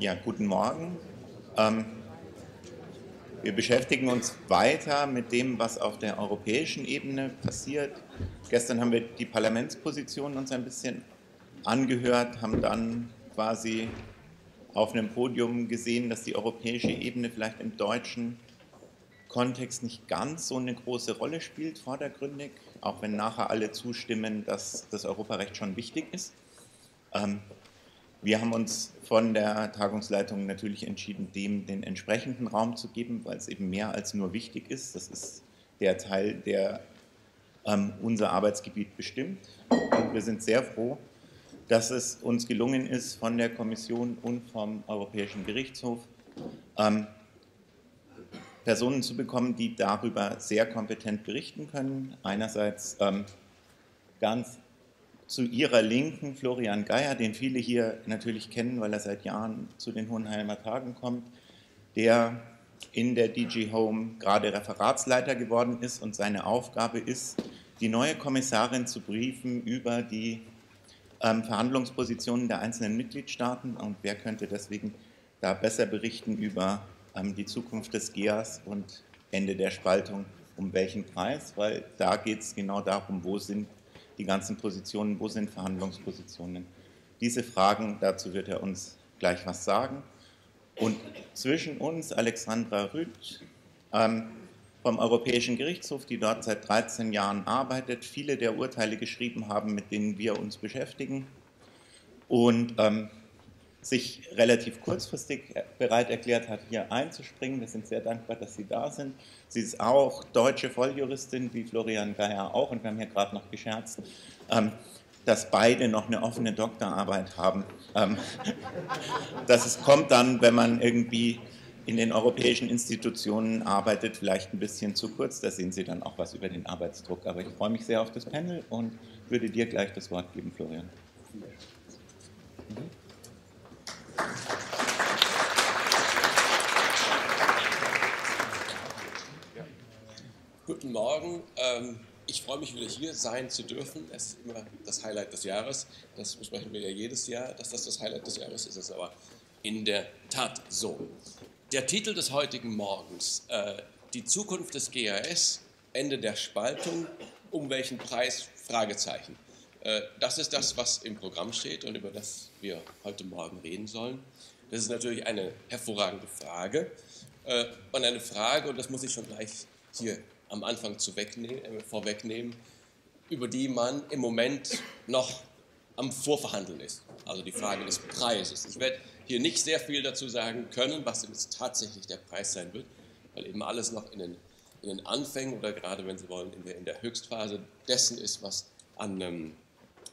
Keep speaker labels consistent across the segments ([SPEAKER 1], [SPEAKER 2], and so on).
[SPEAKER 1] Ja, guten Morgen. Ähm, wir beschäftigen uns weiter mit dem, was auf der europäischen Ebene passiert. Gestern haben wir die Parlamentspositionen uns ein bisschen angehört, haben dann quasi auf einem Podium gesehen, dass die europäische Ebene vielleicht im deutschen Kontext nicht ganz so eine große Rolle spielt, vordergründig, auch wenn nachher alle zustimmen, dass das Europarecht schon wichtig ist. Ähm, wir haben uns von der Tagungsleitung natürlich entschieden, dem den entsprechenden Raum zu geben, weil es eben mehr als nur wichtig ist. Das ist der Teil, der ähm, unser Arbeitsgebiet bestimmt. Und wir sind sehr froh, dass es uns gelungen ist, von der Kommission und vom Europäischen Gerichtshof ähm, Personen zu bekommen, die darüber sehr kompetent berichten können. Einerseits ähm, ganz zu ihrer Linken Florian Geier, den viele hier natürlich kennen, weil er seit Jahren zu den Hohenheimer Tagen kommt, der in der DG Home gerade Referatsleiter geworden ist und seine Aufgabe ist, die neue Kommissarin zu briefen über die ähm, Verhandlungspositionen der einzelnen Mitgliedstaaten. Und wer könnte deswegen da besser berichten über ähm, die Zukunft des GEAS und Ende der Spaltung, um welchen Preis, weil da geht es genau darum, wo sind die ganzen Positionen, wo sind Verhandlungspositionen. Diese Fragen, dazu wird er uns gleich was sagen. Und zwischen uns Alexandra Rüth ähm, vom Europäischen Gerichtshof, die dort seit 13 Jahren arbeitet, viele der Urteile geschrieben haben, mit denen wir uns beschäftigen und ähm, sich relativ kurzfristig bereit erklärt hat, hier einzuspringen. Wir sind sehr dankbar, dass Sie da sind. Sie ist auch deutsche Volljuristin, wie Florian Geier auch, und wir haben hier gerade noch gescherzt, ähm, dass beide noch eine offene Doktorarbeit haben. Ähm, das kommt dann, wenn man irgendwie in den europäischen Institutionen arbeitet, vielleicht ein bisschen zu kurz. Da sehen Sie dann auch was über den Arbeitsdruck. Aber ich freue mich sehr auf das Panel und würde dir gleich das Wort geben, Florian. Mhm.
[SPEAKER 2] Guten Morgen. Ähm, ich freue mich wieder hier sein zu dürfen. Es ist immer das Highlight des Jahres. Das besprechen wir ja jedes Jahr, dass das das Highlight des Jahres ist. Ist aber in der Tat so. Der Titel des heutigen Morgens, äh, die Zukunft des GAS, Ende der Spaltung, um welchen Preis? Fragezeichen. Äh, das ist das, was im Programm steht und über das wir heute Morgen reden sollen. Das ist natürlich eine hervorragende Frage. Äh, und eine Frage, und das muss ich schon gleich hier am Anfang zu äh, vorwegnehmen, über die man im Moment noch am Vorverhandeln ist. Also die Frage des Preises. Ich werde hier nicht sehr viel dazu sagen können, was jetzt tatsächlich der Preis sein wird, weil eben alles noch in den, in den Anfängen oder gerade, wenn Sie wollen, in der, in der Höchstphase dessen ist, was an ähm,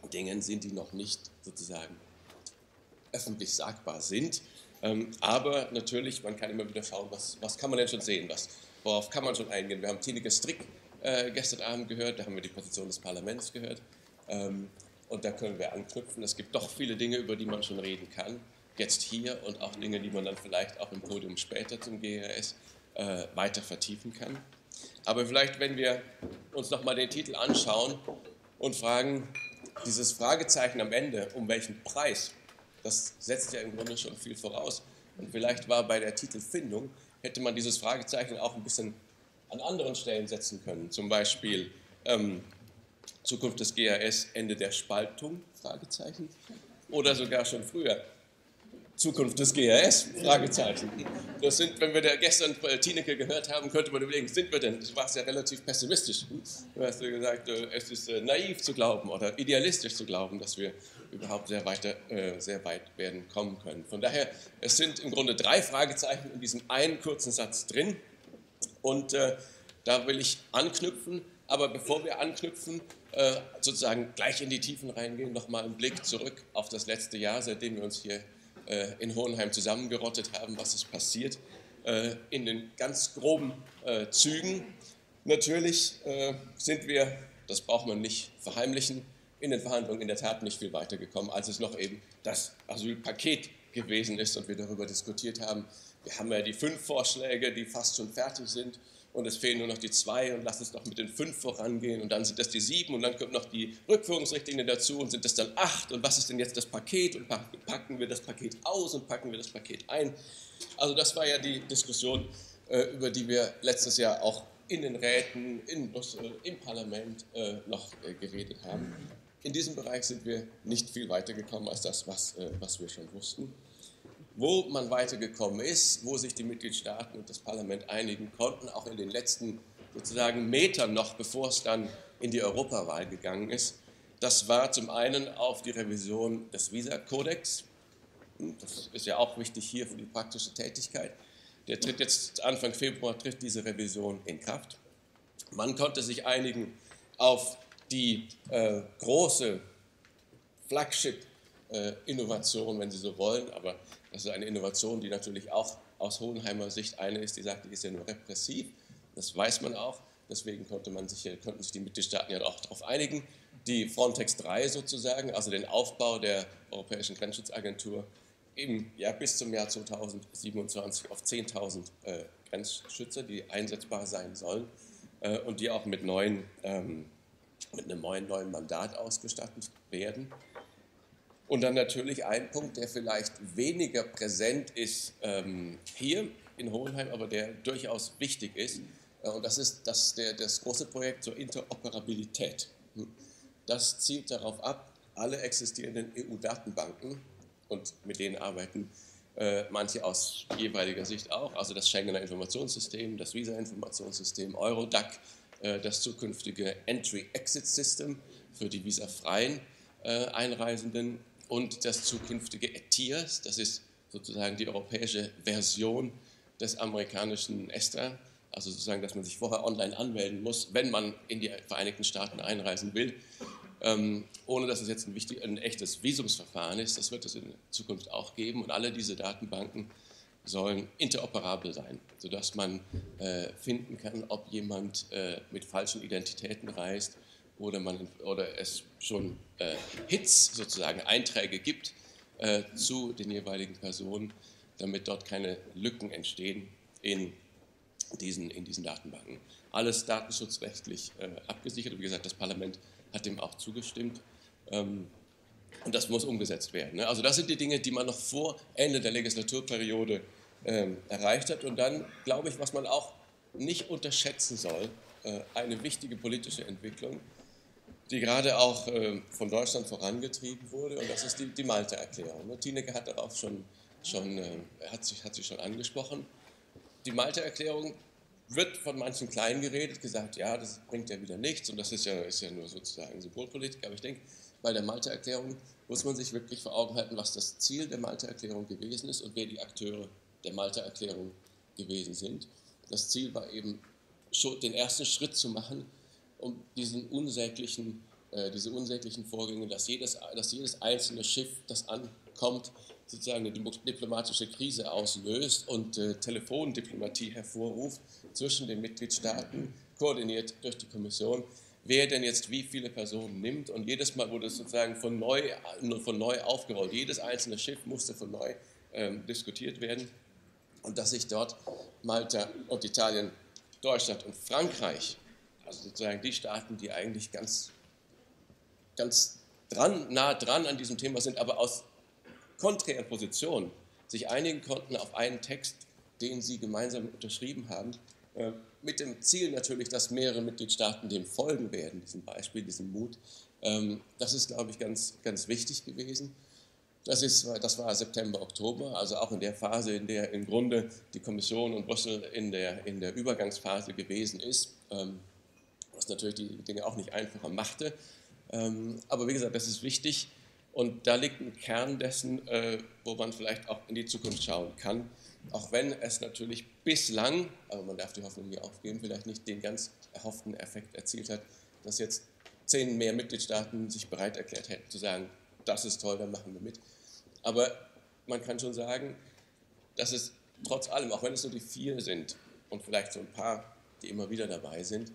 [SPEAKER 2] Dingen sind, die noch nicht sozusagen öffentlich sagbar sind. Ähm, aber natürlich, man kann immer wieder schauen, was, was kann man denn schon sehen, was, worauf kann man schon eingehen. Wir haben Tineke Strick äh, gestern Abend gehört, da haben wir die Position des Parlaments gehört. Ähm, und da können wir anknüpfen. Es gibt doch viele Dinge, über die man schon reden kann, jetzt hier und auch Dinge, die man dann vielleicht auch im Podium später zum GRS äh, weiter vertiefen kann. Aber vielleicht, wenn wir uns nochmal den Titel anschauen und fragen, dieses Fragezeichen am Ende, um welchen Preis, das setzt ja im Grunde schon viel voraus. Und vielleicht war bei der Titelfindung hätte man dieses Fragezeichen auch ein bisschen an anderen Stellen setzen können. Zum Beispiel ähm, Zukunft des GAS, Ende der Spaltung, Fragezeichen. Oder sogar schon früher, Zukunft des GAS? Fragezeichen. Das sind, wenn wir da gestern Tineke gehört haben, könnte man überlegen, sind wir denn? Das war ja relativ pessimistisch. Du hast ja gesagt, äh, es ist äh, naiv zu glauben oder idealistisch zu glauben, dass wir überhaupt sehr, weiter, äh, sehr weit werden kommen können. Von daher, es sind im Grunde drei Fragezeichen in diesem einen kurzen Satz drin. Und äh, da will ich anknüpfen. Aber bevor wir anknüpfen, äh, sozusagen gleich in die Tiefen reingehen, nochmal einen Blick zurück auf das letzte Jahr, seitdem wir uns hier äh, in Hohenheim zusammengerottet haben, was ist passiert, äh, in den ganz groben äh, Zügen. Natürlich sind wir, das braucht man nicht verheimlichen, in den Verhandlungen in der Tat nicht viel weitergekommen, als es noch eben das Asylpaket gewesen ist und wir darüber diskutiert haben. Wir haben ja die fünf Vorschläge, die fast schon fertig sind und es fehlen nur noch die zwei und lass uns doch mit den fünf vorangehen und dann sind das die sieben und dann kommt noch die Rückführungsrichtlinie dazu und sind das dann acht und was ist denn jetzt das Paket und packen wir das Paket aus und packen wir das Paket ein. Also das war ja die Diskussion, äh, über die wir letztes Jahr auch in den Räten, in Brüssel, im Parlament äh, noch äh, geredet haben. In diesem Bereich sind wir nicht viel weiter gekommen als das, was, was wir schon wussten. Wo man weitergekommen ist, wo sich die Mitgliedstaaten und das Parlament einigen konnten, auch in den letzten sozusagen Metern noch, bevor es dann in die Europawahl gegangen ist, das war zum einen auf die Revision des Visa-Kodex. Das ist ja auch wichtig hier für die praktische Tätigkeit. Der tritt jetzt Anfang Februar tritt diese Revision in Kraft. Man konnte sich einigen auf die äh, große Flagship-Innovation, äh, wenn Sie so wollen, aber das ist eine Innovation, die natürlich auch aus Hohenheimer Sicht eine ist, die sagt, die ist ja nur repressiv. Das weiß man auch. Deswegen konnte man sich, konnten sich die Mitgliedstaaten ja auch darauf einigen, die Frontex 3 sozusagen, also den Aufbau der Europäischen Grenzschutzagentur, im Jahr bis zum Jahr 2027 auf 10.000 äh, Grenzschützer, die einsetzbar sein sollen äh, und die auch mit, neuen, ähm, mit einem neuen, neuen Mandat ausgestattet werden. Und dann natürlich ein Punkt, der vielleicht weniger präsent ist ähm, hier in Hohenheim, aber der durchaus wichtig ist. Äh, und das ist das, der, das große Projekt zur Interoperabilität. Hm. Das zielt darauf ab, alle existierenden EU-Datenbanken, und mit denen arbeiten äh, manche aus jeweiliger Sicht auch, also das Schengener Informationssystem, das Visa-Informationssystem, Eurodac, äh, das zukünftige Entry-Exit-System für die visafreien äh, Einreisenden und das zukünftige ETIAS, das ist sozusagen die europäische Version des amerikanischen ESTA, also sozusagen, dass man sich vorher online anmelden muss, wenn man in die Vereinigten Staaten einreisen will, ähm, ohne dass es jetzt ein, wichtig, ein echtes Visumsverfahren ist. Das wird es in Zukunft auch geben und alle diese Datenbanken sollen interoperabel sein, sodass man äh, finden kann, ob jemand äh, mit falschen Identitäten reist oder, man, oder es schon äh, Hits, sozusagen Einträge gibt äh, zu den jeweiligen Personen, damit dort keine Lücken entstehen in diesen, in diesen Datenbanken. Alles datenschutzrechtlich äh, abgesichert. Wie gesagt, das Parlament hat dem auch zugestimmt. Ähm, und das muss umgesetzt werden. Ne? Also das sind die Dinge, die man noch vor Ende der Legislaturperiode ähm, erreicht hat. Und dann, glaube ich, was man auch nicht unterschätzen soll, äh, eine wichtige politische Entwicklung, die gerade auch äh, von Deutschland vorangetrieben wurde, und das ist die, die Malta-Erklärung. Ne? Tineke hat darauf schon, schon äh, hat, sich, hat sich schon angesprochen. Die Malta-Erklärung wird von manchen klein geredet, gesagt, ja, das bringt ja wieder nichts und das ist ja, ist ja nur sozusagen Symbolpolitik. Aber ich denke, bei der Malta-Erklärung muss man sich wirklich vor Augen halten, was das Ziel der Malta-Erklärung gewesen ist und wer die Akteure der Malta-Erklärung gewesen sind. Das Ziel war eben, den ersten Schritt zu machen, um diesen unsäglichen, äh, diese unsäglichen Vorgänge, dass jedes, dass jedes einzelne Schiff, das ankommt, sozusagen eine diplomatische Krise auslöst und äh, Telefondiplomatie hervorruft zwischen den Mitgliedstaaten, koordiniert durch die Kommission, wer denn jetzt wie viele Personen nimmt. Und jedes Mal wurde es sozusagen von neu, von neu aufgerollt. Jedes einzelne Schiff musste von neu ähm, diskutiert werden. Und dass sich dort Malta und Italien, Deutschland und Frankreich, also sozusagen die Staaten, die eigentlich ganz, ganz dran, nah dran an diesem Thema sind, aber aus konträren Positionen sich einigen konnten auf einen Text, den sie gemeinsam unterschrieben haben, äh, mit dem Ziel natürlich, dass mehrere Mitgliedstaaten dem folgen werden, diesem Beispiel, diesem Mut. Ähm, das ist, glaube ich, ganz, ganz wichtig gewesen. Das, ist, das war September, Oktober, also auch in der Phase, in der im Grunde die Kommission und Brüssel in der, in der Übergangsphase gewesen ist, ähm, was natürlich die Dinge auch nicht einfacher machte. Ähm, aber wie gesagt, das ist wichtig und da liegt ein Kern dessen, äh, wo man vielleicht auch in die Zukunft schauen kann auch wenn es natürlich bislang, aber man darf die Hoffnung nie aufgeben, vielleicht nicht den ganz erhofften Effekt erzielt hat, dass jetzt zehn mehr Mitgliedstaaten sich bereit erklärt hätten zu sagen, das ist toll, dann machen wir mit. Aber man kann schon sagen, dass es trotz allem, auch wenn es nur die vier sind und vielleicht so ein paar, die immer wieder dabei sind,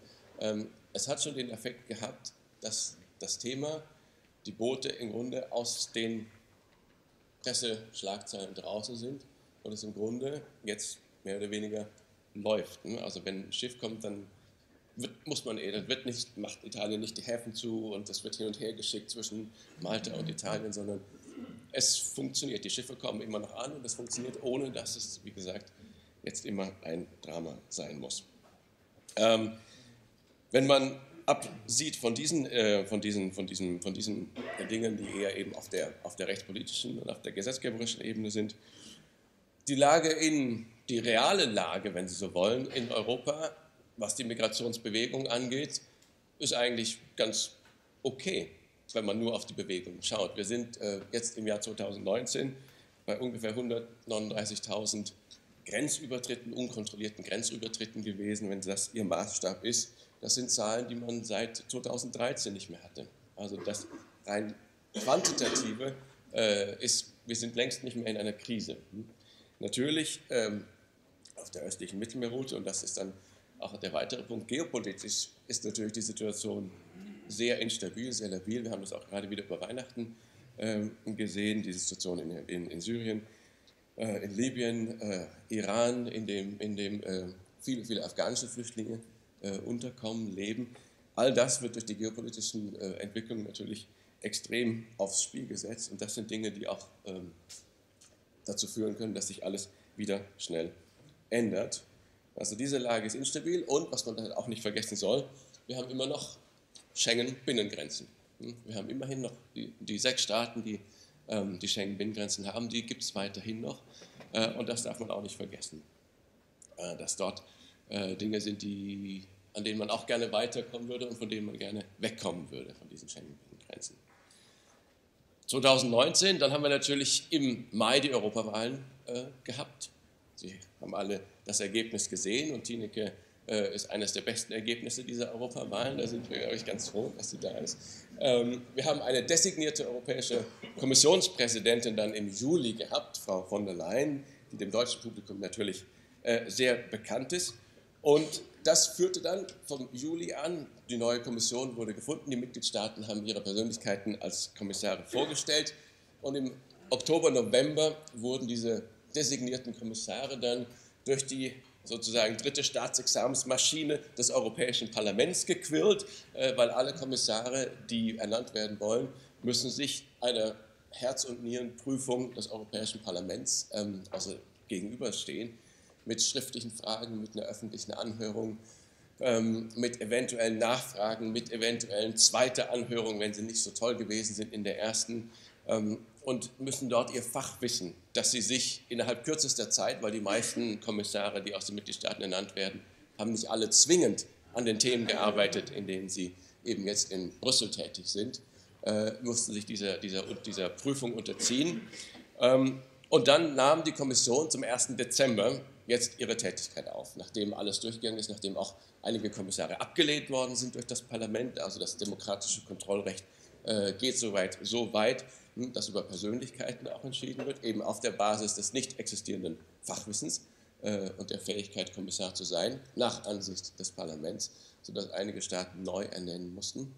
[SPEAKER 2] es hat schon den Effekt gehabt, dass das Thema, die Boote im Grunde aus den Presseschlagzeilen draußen sind und es im Grunde jetzt mehr oder weniger läuft. Ne? Also wenn ein Schiff kommt, dann wird, muss man, dann wird nicht, macht Italien nicht die Häfen zu und das wird hin und her geschickt zwischen Malta und Italien, sondern es funktioniert. Die Schiffe kommen immer noch an und es funktioniert, ohne dass es, wie gesagt, jetzt immer ein Drama sein muss. Ähm, wenn man absieht von diesen, äh, von diesen, von diesen, von diesen Dingen, die eher eben auf der, auf der rechtspolitischen und auf der gesetzgeberischen Ebene sind, die Lage in, die reale Lage, wenn Sie so wollen, in Europa, was die Migrationsbewegung angeht, ist eigentlich ganz okay, wenn man nur auf die Bewegung schaut. Wir sind äh, jetzt im Jahr 2019 bei ungefähr 139.000 Grenzübertritten, unkontrollierten Grenzübertritten gewesen, wenn das Ihr Maßstab ist. Das sind Zahlen, die man seit 2013 nicht mehr hatte. Also das rein quantitative äh, ist, wir sind längst nicht mehr in einer Krise. Natürlich ähm, auf der östlichen Mittelmeerroute, und das ist dann auch der weitere Punkt, geopolitisch ist natürlich die Situation sehr instabil, sehr labil. Wir haben das auch gerade wieder über Weihnachten ähm, gesehen, die Situation in, in, in Syrien, äh, in Libyen, äh, Iran, in dem, in dem äh, viele, viele afghanische Flüchtlinge unterkommen, leben. All das wird durch die geopolitischen äh, Entwicklungen natürlich extrem aufs Spiel gesetzt und das sind Dinge, die auch ähm, dazu führen können, dass sich alles wieder schnell ändert. Also diese Lage ist instabil und was man dann auch nicht vergessen soll, wir haben immer noch Schengen-Binnengrenzen. Hm? Wir haben immerhin noch die, die sechs Staaten, die ähm, die Schengen-Binnengrenzen haben, die gibt es weiterhin noch äh, und das darf man auch nicht vergessen, äh, dass dort äh, Dinge sind, die, an denen man auch gerne weiterkommen würde und von denen man gerne wegkommen würde, von diesen Schengen-Grenzen. 2019, dann haben wir natürlich im Mai die Europawahlen äh, gehabt. Sie haben alle das Ergebnis gesehen und Tineke äh, ist eines der besten Ergebnisse dieser Europawahlen. Da sind wir, glaube ich, ganz froh, dass sie da ist. Ähm, wir haben eine designierte europäische Kommissionspräsidentin dann im Juli gehabt, Frau von der Leyen, die dem deutschen Publikum natürlich äh, sehr bekannt ist. Und das führte dann vom Juli an, die neue Kommission wurde gefunden, die Mitgliedstaaten haben ihre Persönlichkeiten als Kommissare vorgestellt. Und im Oktober, November wurden diese designierten Kommissare dann durch die sozusagen dritte Staatsexamensmaschine des Europäischen Parlaments gequirlt, äh, weil alle Kommissare, die ernannt werden wollen, müssen sich einer Herz- und Nierenprüfung des Europäischen Parlaments ähm, also gegenüberstehen mit schriftlichen Fragen, mit einer öffentlichen Anhörung, ähm, mit eventuellen Nachfragen, mit eventuellen zweiten Anhörungen, wenn sie nicht so toll gewesen sind in der ersten, ähm, und müssen dort ihr Fachwissen, dass sie sich innerhalb kürzester Zeit, weil die meisten Kommissare, die aus den Mitgliedstaaten ernannt werden, haben nicht alle zwingend an den Themen gearbeitet, in denen sie eben jetzt in Brüssel tätig sind, äh, mussten sich dieser, dieser, dieser Prüfung unterziehen. Ähm, und dann nahm die Kommission zum 1. Dezember jetzt ihre Tätigkeit auf, nachdem alles durchgegangen ist, nachdem auch einige Kommissare abgelehnt worden sind durch das Parlament, also das demokratische Kontrollrecht äh, geht so weit, so weit, hm, dass über Persönlichkeiten auch entschieden wird, eben auf der Basis des nicht existierenden Fachwissens äh, und der Fähigkeit, Kommissar zu sein, nach Ansicht des Parlaments, sodass einige Staaten neu ernennen mussten.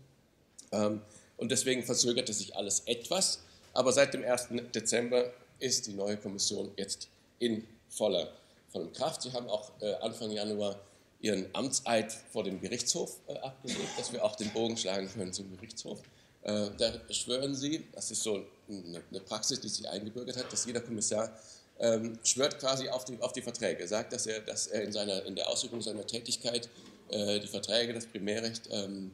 [SPEAKER 2] Ähm, und deswegen verzögerte sich alles etwas, aber seit dem 1. Dezember ist die neue Kommission jetzt in voller von Kraft. Sie haben auch äh, Anfang Januar ihren Amtseid vor dem Gerichtshof äh, abgelegt, dass wir auch den Bogen schlagen können zum Gerichtshof. Äh, da schwören Sie, das ist so eine, Praxis, die sich eingebürgert hat, dass jeder Kommissar ähm, schwört quasi auf die, auf die Verträge, sagt, dass er, dass er in, seiner, in der Ausübung seiner Tätigkeit äh, die Verträge, das Primärrecht ähm,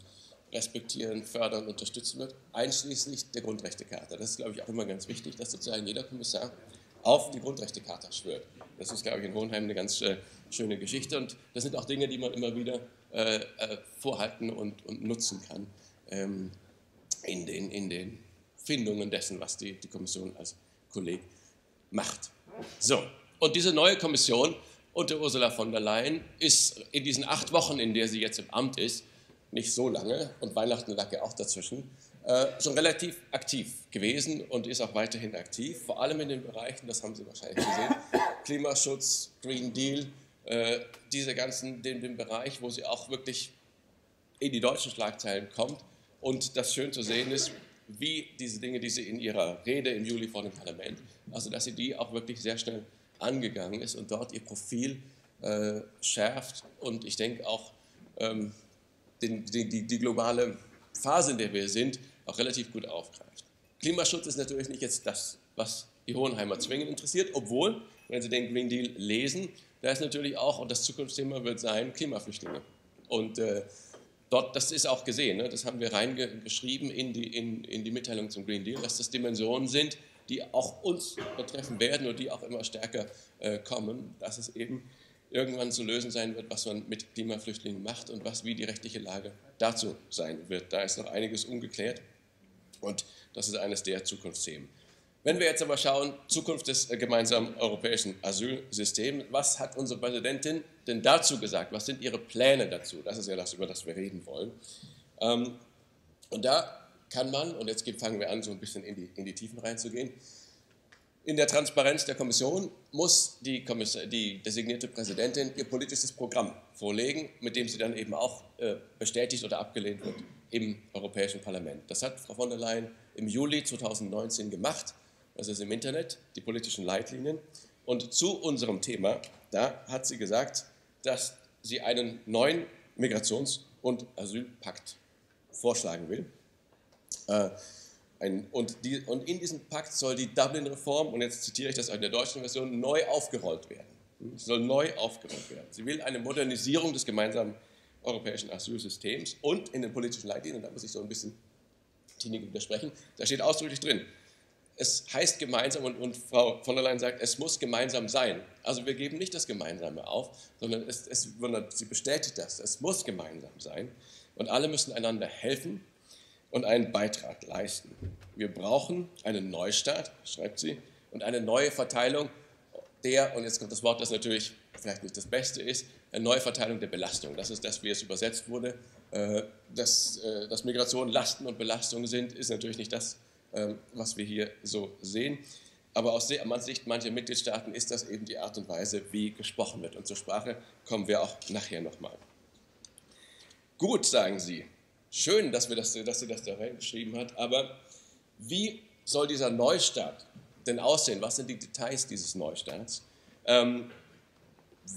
[SPEAKER 2] respektieren, fördern, unterstützen wird, einschließlich der Grundrechtecharta. Das ist, glaube ich, auch immer ganz wichtig, dass sozusagen jeder Kommissar auf die Grundrechtecharta schwört. Das ist, glaube ich, in Hohenheim eine ganz äh, schöne Geschichte und das sind auch Dinge, die man immer wieder äh, äh, vorhalten und, und, nutzen kann ähm, in, den, in den Findungen dessen, was die, die Kommission als Kolleg macht. So, und diese neue Kommission unter Ursula von der Leyen ist in diesen acht Wochen, in der sie jetzt im Amt ist, nicht so lange und Weihnachten lag ja auch dazwischen, schon relativ aktiv gewesen und ist auch weiterhin aktiv, vor allem in den Bereichen, das haben Sie wahrscheinlich gesehen, Klimaschutz, Green Deal, äh, diese ganzen, den, den Bereich, wo sie auch wirklich in die deutschen Schlagzeilen kommt. Und das schön zu sehen ist, wie diese Dinge, die sie in ihrer Rede im Juli vor dem Parlament, also dass sie die auch wirklich sehr schnell angegangen ist und dort ihr Profil äh, schärft und ich denke auch ähm, den, die, die, die globale Phase, in der wir sind, auch relativ gut aufgreift. Klimaschutz ist natürlich nicht jetzt das, was die Hohenheimer zwingend interessiert, obwohl, wenn Sie den Green Deal lesen, da ist natürlich auch, und das Zukunftsthema wird sein, Klimaflüchtlinge. Und äh, dort, das ist auch gesehen, ne, das haben wir reingeschrieben in die, in, in die Mitteilung zum Green Deal, dass das Dimensionen sind, die auch uns betreffen werden und die auch immer stärker äh, kommen, dass es eben irgendwann zu lösen sein wird, was man mit Klimaflüchtlingen macht und was wie die rechtliche Lage dazu sein wird. Da ist noch einiges ungeklärt und das ist eines der Zukunftsthemen. Wenn wir jetzt aber schauen, Zukunft des äh, gemeinsamen europäischen Asylsystems, was hat unsere Präsidentin denn dazu gesagt? Was sind ihre Pläne dazu? Das ist ja das, über das wir reden wollen. Ähm, und da kann man, und jetzt fangen wir an, so ein bisschen in die, in die Tiefen reinzugehen, in der Transparenz der Kommission muss die, Kommissar, die designierte Präsidentin ihr politisches Programm vorlegen, mit dem sie dann eben auch äh, bestätigt oder abgelehnt wird im Europäischen Parlament. Das hat Frau von der Leyen im Juli 2019 gemacht. Das ist im Internet, die politischen Leitlinien. Und zu unserem Thema, da hat sie gesagt, dass sie einen neuen Migrations- und Asylpakt vorschlagen will. Äh, und, in diesem Pakt soll die Dublin-Reform, und jetzt zitiere ich das in der deutschen Version, neu aufgerollt werden. Sie soll neu aufgerollt werden. Sie will eine Modernisierung des gemeinsamen europäischen Asylsystems und in den politischen Leitlinien, da muss ich so ein bisschen Tini widersprechen, da steht ausdrücklich drin, es heißt gemeinsam und, und, Frau von der Leyen sagt, es muss gemeinsam sein. Also wir geben nicht das Gemeinsame auf, sondern es, es, sie bestätigt das, es muss gemeinsam sein und alle müssen einander helfen und einen Beitrag leisten. Wir brauchen einen Neustart, schreibt sie, und eine neue Verteilung der, und jetzt kommt das Wort, das natürlich vielleicht nicht das Beste ist, eine neue Verteilung der Belastung. Das ist das, wie es übersetzt wurde. Äh, dass, äh, dass Migration Lasten und Belastungen sind, ist natürlich nicht das, ähm, was wir hier so sehen. Aber aus Sicht mancher Mitgliedstaaten ist das eben die Art und Weise, wie gesprochen wird. Und zur Sprache kommen wir auch nachher nochmal. Gut, sagen Sie, Schön, dass, wir das, dass sie das da reingeschrieben hat, aber wie soll dieser Neustart denn aussehen? Was sind die Details dieses Neustarts? Ähm,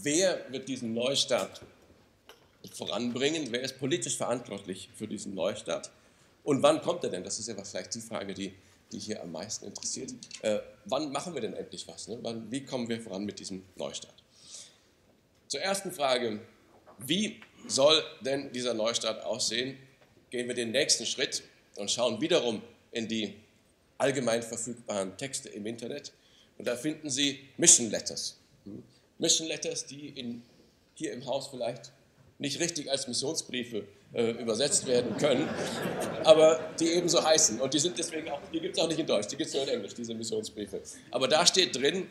[SPEAKER 2] wer wird diesen Neustart voranbringen? Wer ist politisch verantwortlich für diesen Neustart? Und wann kommt er denn? Das ist ja vielleicht die Frage, die, die hier am meisten interessiert. Äh, wann machen wir denn endlich was? Ne? Wann, wie kommen wir voran mit diesem Neustart? Zur ersten Frage, wie soll denn dieser Neustart aussehen? gehen wir den nächsten Schritt und schauen wiederum in die allgemein verfügbaren Texte im Internet. Und da finden Sie Mission Letters. Mission Letters, die in, hier im Haus vielleicht nicht richtig als Missionsbriefe äh, übersetzt werden können, aber die ebenso heißen. Und die sind deswegen auch, die gibt es auch nicht in Deutsch, die gibt es nur in Englisch, diese Missionsbriefe. Aber da steht drin,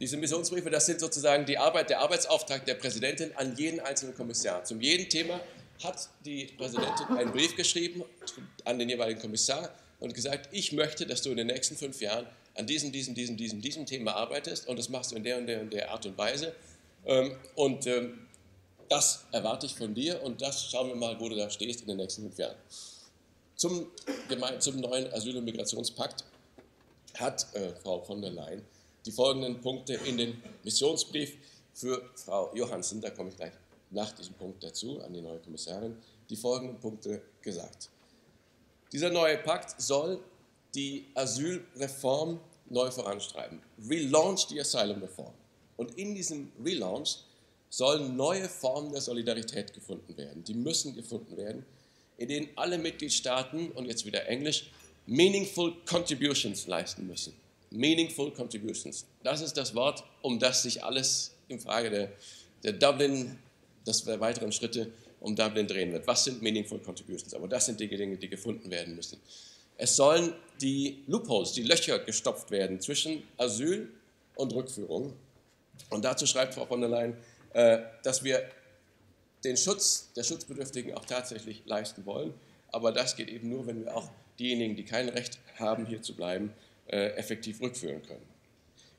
[SPEAKER 2] diese Missionsbriefe, das sind sozusagen die Arbeit, der Arbeitsauftrag der Präsidentin an jeden einzelnen Kommissar. Zum jeden Thema hat die Präsidentin einen Brief geschrieben an den jeweiligen Kommissar und gesagt, ich möchte, dass du in den nächsten fünf Jahren an diesem, diesem, diesem, diesem, diesem Thema arbeitest und das machst du in der und der und der Art und Weise. Ähm, und ähm, das erwarte ich von dir und das schauen wir mal, wo du da stehst in den nächsten fünf Jahren. Zum, zum neuen Asyl- und Migrationspakt hat äh, Frau von der Leyen die folgenden Punkte in den Missionsbrief für Frau Johansen, da komme ich gleich nach diesem Punkt dazu an die neue Kommissarin die folgenden Punkte gesagt. Dieser neue Pakt soll die Asylreform neu voranstreiben. Relaunch die Asylum Reform. Und in diesem Relaunch sollen neue Formen der Solidarität gefunden werden. Die müssen gefunden werden, in denen alle Mitgliedstaaten, und jetzt wieder Englisch, meaningful contributions leisten müssen. Meaningful contributions. Das ist das Wort, um das sich alles in Frage der, der Dublin das weiteren Schritte um Dublin drehen wird. Was sind Meaningful Contributions? Aber das sind die Dinge, die gefunden werden müssen. Es sollen die Loopholes, die Löcher gestopft werden zwischen Asyl und Rückführung. Und dazu schreibt Frau von der Leyen, äh, dass wir den Schutz der Schutzbedürftigen auch tatsächlich leisten wollen. Aber das geht eben nur, wenn wir auch diejenigen, die kein Recht haben, hier zu bleiben, äh, effektiv rückführen können.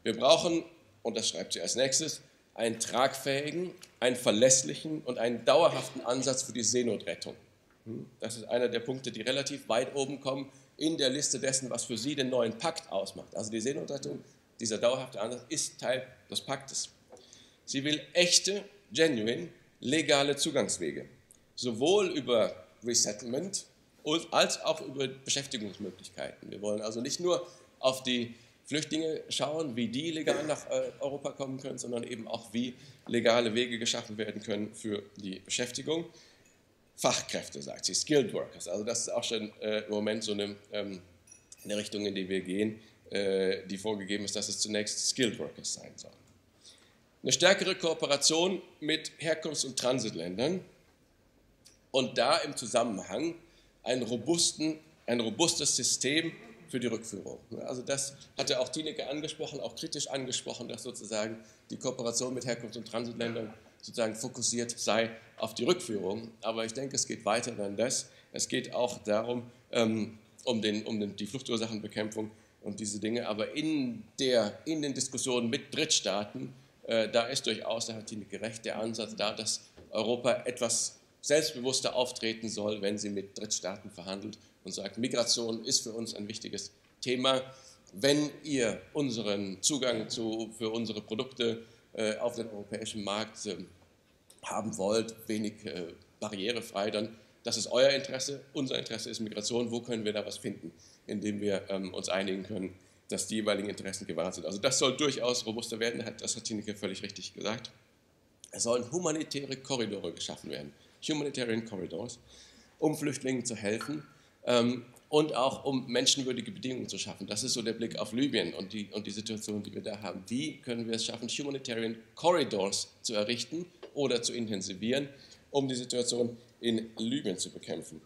[SPEAKER 2] Wir brauchen, und das schreibt sie als nächstes, einen tragfähigen, einen verlässlichen und einen dauerhaften Ansatz für die Seenotrettung. Hm? Das ist einer der Punkte, die relativ weit oben kommen in der Liste dessen, was für Sie den neuen Pakt ausmacht. Also die Seenotrettung, dieser dauerhafte Ansatz, ist Teil des Paktes. Sie will echte, genuine, legale Zugangswege, sowohl über Resettlement als auch über Beschäftigungsmöglichkeiten. Wir wollen also nicht nur auf die Flüchtlinge schauen, wie die legal nach äh, Europa kommen können, sondern eben auch, wie legale Wege geschaffen werden können für die Beschäftigung. Fachkräfte, sagt sie, Skilled Workers. Also das ist auch schon äh, im Moment so eine, ähm, eine, Richtung, in die wir gehen, äh, die vorgegeben ist, dass es zunächst Skilled Workers sein sollen. Eine stärkere Kooperation mit Herkunfts- und Transitländern und da im Zusammenhang ein, robusten, ein robustes System für die Rückführung. Also das hatte auch Tineke angesprochen, auch kritisch angesprochen, dass sozusagen die Kooperation mit Herkunfts- und Transitländern sozusagen fokussiert sei auf die Rückführung. Aber ich denke, es geht weiter dann das. Es geht auch darum, ähm, um, den, um den, die Fluchtursachenbekämpfung und diese Dinge. Aber in, der, in den Diskussionen mit Drittstaaten, äh, da ist durchaus, da hat Tineke recht, der Ansatz da, dass Europa etwas selbstbewusster auftreten soll, wenn sie mit Drittstaaten verhandelt und sagt, Migration ist für uns ein wichtiges Thema. Wenn ihr unseren Zugang zu, für unsere Produkte auf den europäischen Markt äh, haben wollt, wenig äh, barrierefrei, dann das ist euer Interesse, unser Interesse ist Migration. Wo können wir da was finden, indem wir ähm, uns einigen können, dass die jeweiligen Interessen gewahrt sind? Also das soll durchaus robuster werden, das hat Tineke völlig richtig gesagt. Es sollen humanitäre Korridore geschaffen werden, Humanitarian Corridors, um Flüchtlingen zu helfen ähm, und auch um menschenwürdige Bedingungen zu schaffen. Das ist so der Blick auf Libyen und die, und die Situation, die wir da haben. Wie können wir es schaffen, Humanitarian Corridors zu errichten oder zu intensivieren, um die Situation in Libyen zu bekämpfen?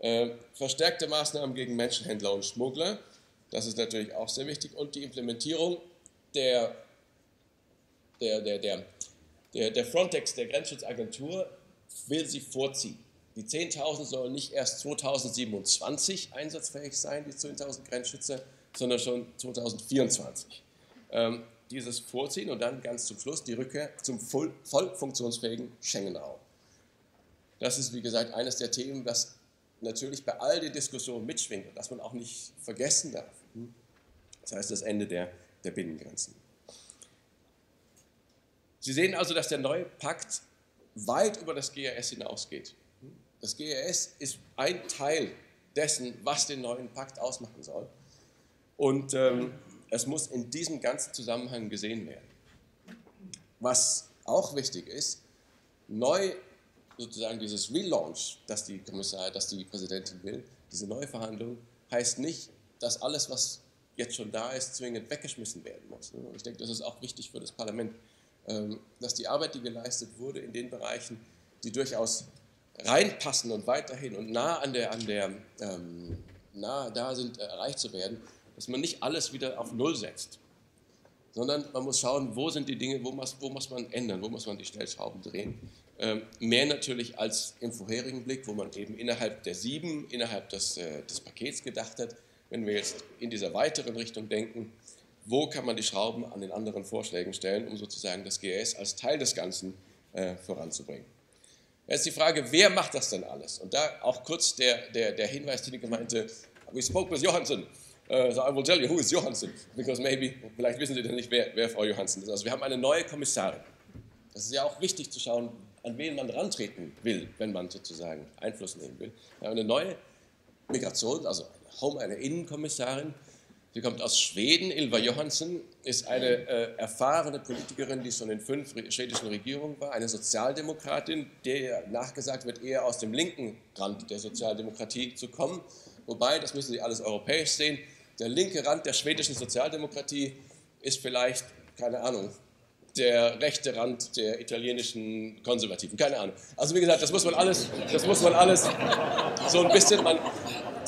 [SPEAKER 2] Äh, verstärkte Maßnahmen gegen Menschenhändler und Schmuggler, das ist natürlich auch sehr wichtig, und die Implementierung der, der, der, der, der, der Frontex, der Grenzschutzagentur, will sie vorziehen. Die 10.000 sollen nicht erst 2027 einsatzfähig sein, die 10.000 Grenzschützer, sondern schon 2024. Ähm, dieses Vorziehen und dann ganz zum Schluss die Rückkehr zum voll, voll funktionsfähigen Schengen-Raum. Das ist, wie gesagt, eines der Themen, das natürlich bei all den Diskussionen mitschwingt und das man auch nicht vergessen darf. Das heißt, das Ende der, der Binnengrenzen. Sie sehen also, dass der neue Pakt weit über das GRS hinausgeht. Das GRS ist ein Teil dessen, was den neuen Pakt ausmachen soll. Und ähm, es muss in diesem ganzen Zusammenhang gesehen werden. Was auch wichtig ist, neu sozusagen dieses Relaunch, das die Kommissar, das die Präsidentin will, diese Neuverhandlung, heißt nicht, dass alles, was jetzt schon da ist, zwingend weggeschmissen werden muss. Und ich denke, das ist auch wichtig für das Parlament, ähm, dass die Arbeit, die geleistet wurde in den Bereichen, die durchaus reinpassen und weiterhin und nah an der, an der ähm, nah da sind, äh, erreicht zu werden, dass man nicht alles wieder auf Null setzt, sondern man muss schauen, wo sind die Dinge, wo muss, wo muss man ändern, wo muss man die Stellschrauben drehen. Ähm, mehr natürlich als im vorherigen Blick, wo man eben innerhalb der sieben, innerhalb des, äh, des Pakets gedacht hat. Wenn wir jetzt in dieser weiteren Richtung denken, wo kann man die Schrauben an den anderen Vorschlägen stellen, um sozusagen das GS als Teil des Ganzen äh, voranzubringen. Jetzt die Frage, wer macht das denn alles? Und da auch kurz der, der, der Hinweis, den ich meinte, we spoke with Johansson. Uh, so I will tell you, who is Johansson? Because maybe, vielleicht wissen Sie denn nicht, wer, wer Frau Johansson ist. Also wir haben eine neue Kommissarin. Das ist ja auch wichtig zu schauen, an wen man rantreten will, wenn man sozusagen Einfluss nehmen will. Wir haben eine neue Migration, also Home, eine Innenkommissarin, Sie kommt aus Schweden. Ilva Johansson ist eine äh, erfahrene Politikerin, die schon in fünf schwedischen Regierungen war, eine Sozialdemokratin, der nachgesagt wird, eher aus dem linken Rand der Sozialdemokratie zu kommen. Wobei, das müssen Sie alles europäisch sehen, der linke Rand der schwedischen Sozialdemokratie ist vielleicht, keine Ahnung, der rechte Rand der italienischen Konservativen. Keine Ahnung. Also wie gesagt, das muss man alles, das muss man alles so ein bisschen, man,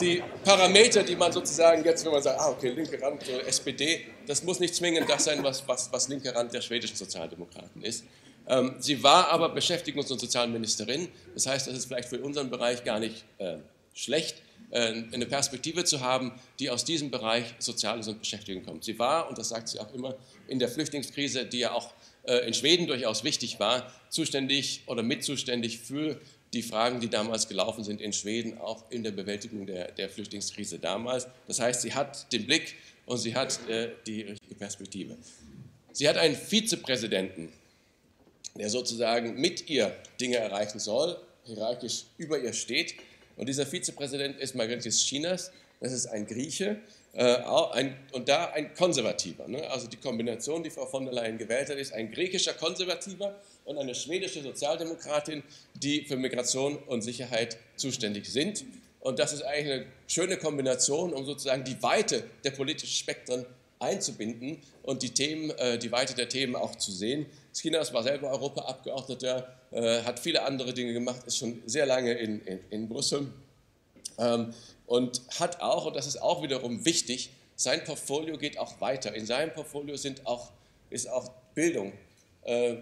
[SPEAKER 2] die Parameter, die man sozusagen jetzt, wenn man sagt, ah, okay, linke Rand äh, SPD, das muss nicht zwingend das sein, was, was, was linke Rand der schwedischen Sozialdemokraten ist. Ähm, sie war aber Beschäftigungs- und Sozialministerin. Das heißt, das ist vielleicht für unseren Bereich gar nicht äh, schlecht, äh, eine Perspektive zu haben, die aus diesem Bereich Soziales und Beschäftigung kommt. Sie war, und das sagt sie auch immer, in der Flüchtlingskrise, die ja auch äh, in Schweden durchaus wichtig war, zuständig oder mitzuständig für die Fragen, die damals gelaufen sind in Schweden, auch in der Bewältigung der, der Flüchtlingskrise damals. Das heißt, sie hat den Blick und sie hat äh, die richtige Perspektive. Sie hat einen Vizepräsidenten, der sozusagen mit ihr Dinge erreichen soll, hierarchisch über ihr steht. Und dieser Vizepräsident ist Margaritis Chinas, das ist ein Grieche äh, ein, und da ein Konservativer. Ne? Also die Kombination, die Frau von der Leyen gewählt hat, ist ein griechischer Konservativer und eine schwedische Sozialdemokratin, die für Migration und Sicherheit zuständig sind. Und das ist eigentlich eine schöne Kombination, um sozusagen die Weite der politischen Spektren einzubinden und die Themen, äh, die Weite der Themen auch zu sehen. Skinas war selber Europaabgeordneter, äh, hat viele andere Dinge gemacht, ist schon sehr lange in, in, in Brüssel ähm, und hat auch, und das ist auch wiederum wichtig, sein Portfolio geht auch weiter. In seinem Portfolio sind auch, ist auch Bildung, äh,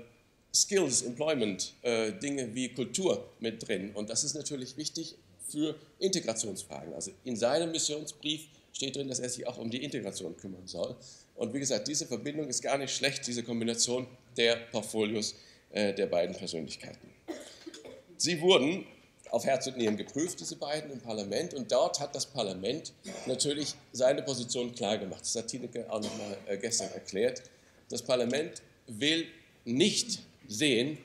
[SPEAKER 2] Skills, Employment, äh, Dinge wie Kultur mit drin. Und das ist natürlich wichtig für Integrationsfragen. Also in seinem Missionsbrief steht drin, dass er sich auch um die Integration kümmern soll. Und wie gesagt, diese Verbindung ist gar nicht schlecht, diese Kombination der Portfolios äh, der beiden Persönlichkeiten. Sie wurden auf Herz und Nieren geprüft, diese beiden im Parlament. Und dort hat das Parlament natürlich seine Position klargemacht. Das hat Tineke auch noch mal äh, gestern erklärt. Das Parlament will nicht sehen,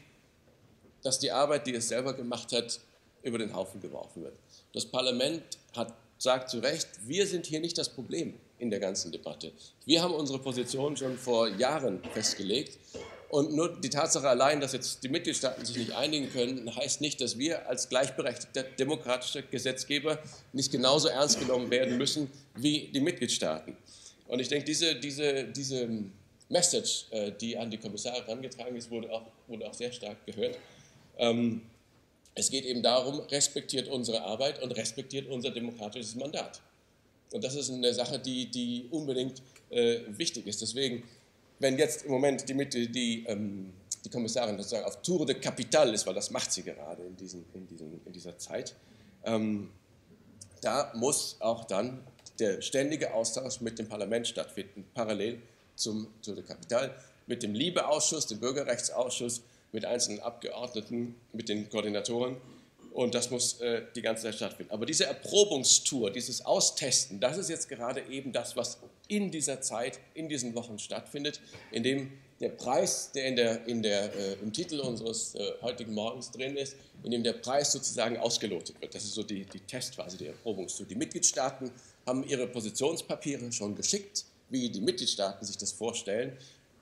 [SPEAKER 2] dass die Arbeit, die es selber gemacht hat, über den Haufen geworfen wird. Das Parlament hat, sagt zu Recht, wir sind hier nicht das Problem in der ganzen Debatte. Wir haben unsere Position schon vor Jahren festgelegt und nur die Tatsache allein, dass jetzt die Mitgliedstaaten sich nicht einigen können, heißt nicht, dass wir als gleichberechtigter demokratischer Gesetzgeber nicht genauso ernst genommen werden müssen wie die Mitgliedstaaten. Und ich denke, diese, diese, diese Message, äh, die an die Kommissare herangetragen ist, wurde auch, wurde auch sehr stark gehört. Ähm, es geht eben darum, respektiert unsere Arbeit und respektiert unser demokratisches Mandat. Und das ist eine Sache, die, die unbedingt äh, wichtig ist. Deswegen wenn jetzt im Moment die, die, ähm, die Kommissarin sozusagen auf Tour de Capital ist, weil das macht sie gerade in, diesen, in, diesen, in dieser Zeit, ähm, da muss auch dann der ständige Austausch mit dem Parlament stattfinden, parallel zum Tour de Capital, mit dem Liebeausschuss, dem Bürgerrechtsausschuss, mit einzelnen Abgeordneten, mit den Koordinatoren und das muss äh, die ganze Zeit stattfinden. Aber diese Erprobungstour, dieses Austesten, das ist jetzt gerade eben das, was in dieser Zeit, in diesen Wochen stattfindet, in dem der Preis, der, in der, in der äh, im Titel unseres äh, heutigen Morgens drin ist, in dem der Preis sozusagen ausgelotet wird. Das ist so die, die Testphase der Erprobungstour. Die Mitgliedstaaten haben ihre Positionspapiere schon geschickt, wie die Mitgliedstaaten sich das vorstellen.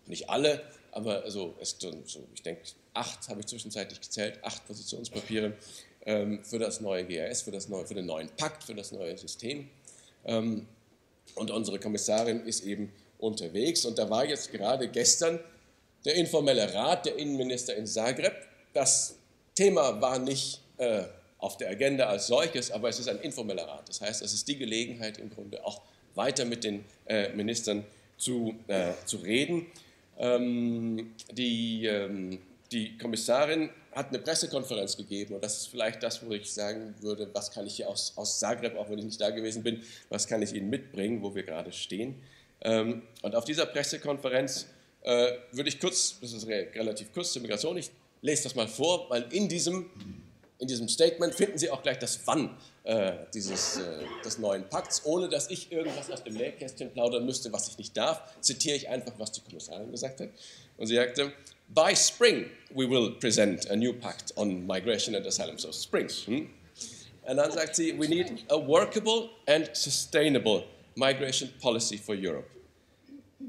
[SPEAKER 2] Nicht alle, aber also, es, so, ich denke, acht habe ich zwischenzeitlich gezählt, acht Positionspapiere ähm, für das neue GAS, für, das neue, für den neuen Pakt, für das neue System. Ähm, und unsere Kommissarin ist eben unterwegs. Und da war jetzt gerade gestern der informelle Rat der Innenminister in Zagreb. Das Thema war nicht äh, auf der Agenda als solches, aber es ist ein informeller Rat. Das heißt, es ist die Gelegenheit im Grunde auch weiter mit den äh, Ministern zu, äh, zu reden. Ähm, die, ähm, die Kommissarin hat eine Pressekonferenz gegeben und das ist vielleicht das, wo ich sagen würde, was kann ich hier aus, aus Zagreb, auch wenn ich nicht da gewesen bin, was kann ich Ihnen mitbringen, wo wir gerade stehen. Ähm, und auf dieser Pressekonferenz äh, würde ich kurz, das ist relativ kurz zur Migration, ich lese das mal vor, weil in diesem, in diesem Statement finden Sie auch gleich das Wann äh, dieses, äh, des neuen Pakts, ohne dass ich irgendwas aus dem Nähkästchen plaudern müsste, was ich nicht darf, zitiere ich einfach, was die Kommissarin gesagt hat. Und sie sagte, by spring we will present a new pact on migration and asylum. So spring. Hm? And dann sagt sie, we need a workable and sustainable migration policy for Europe.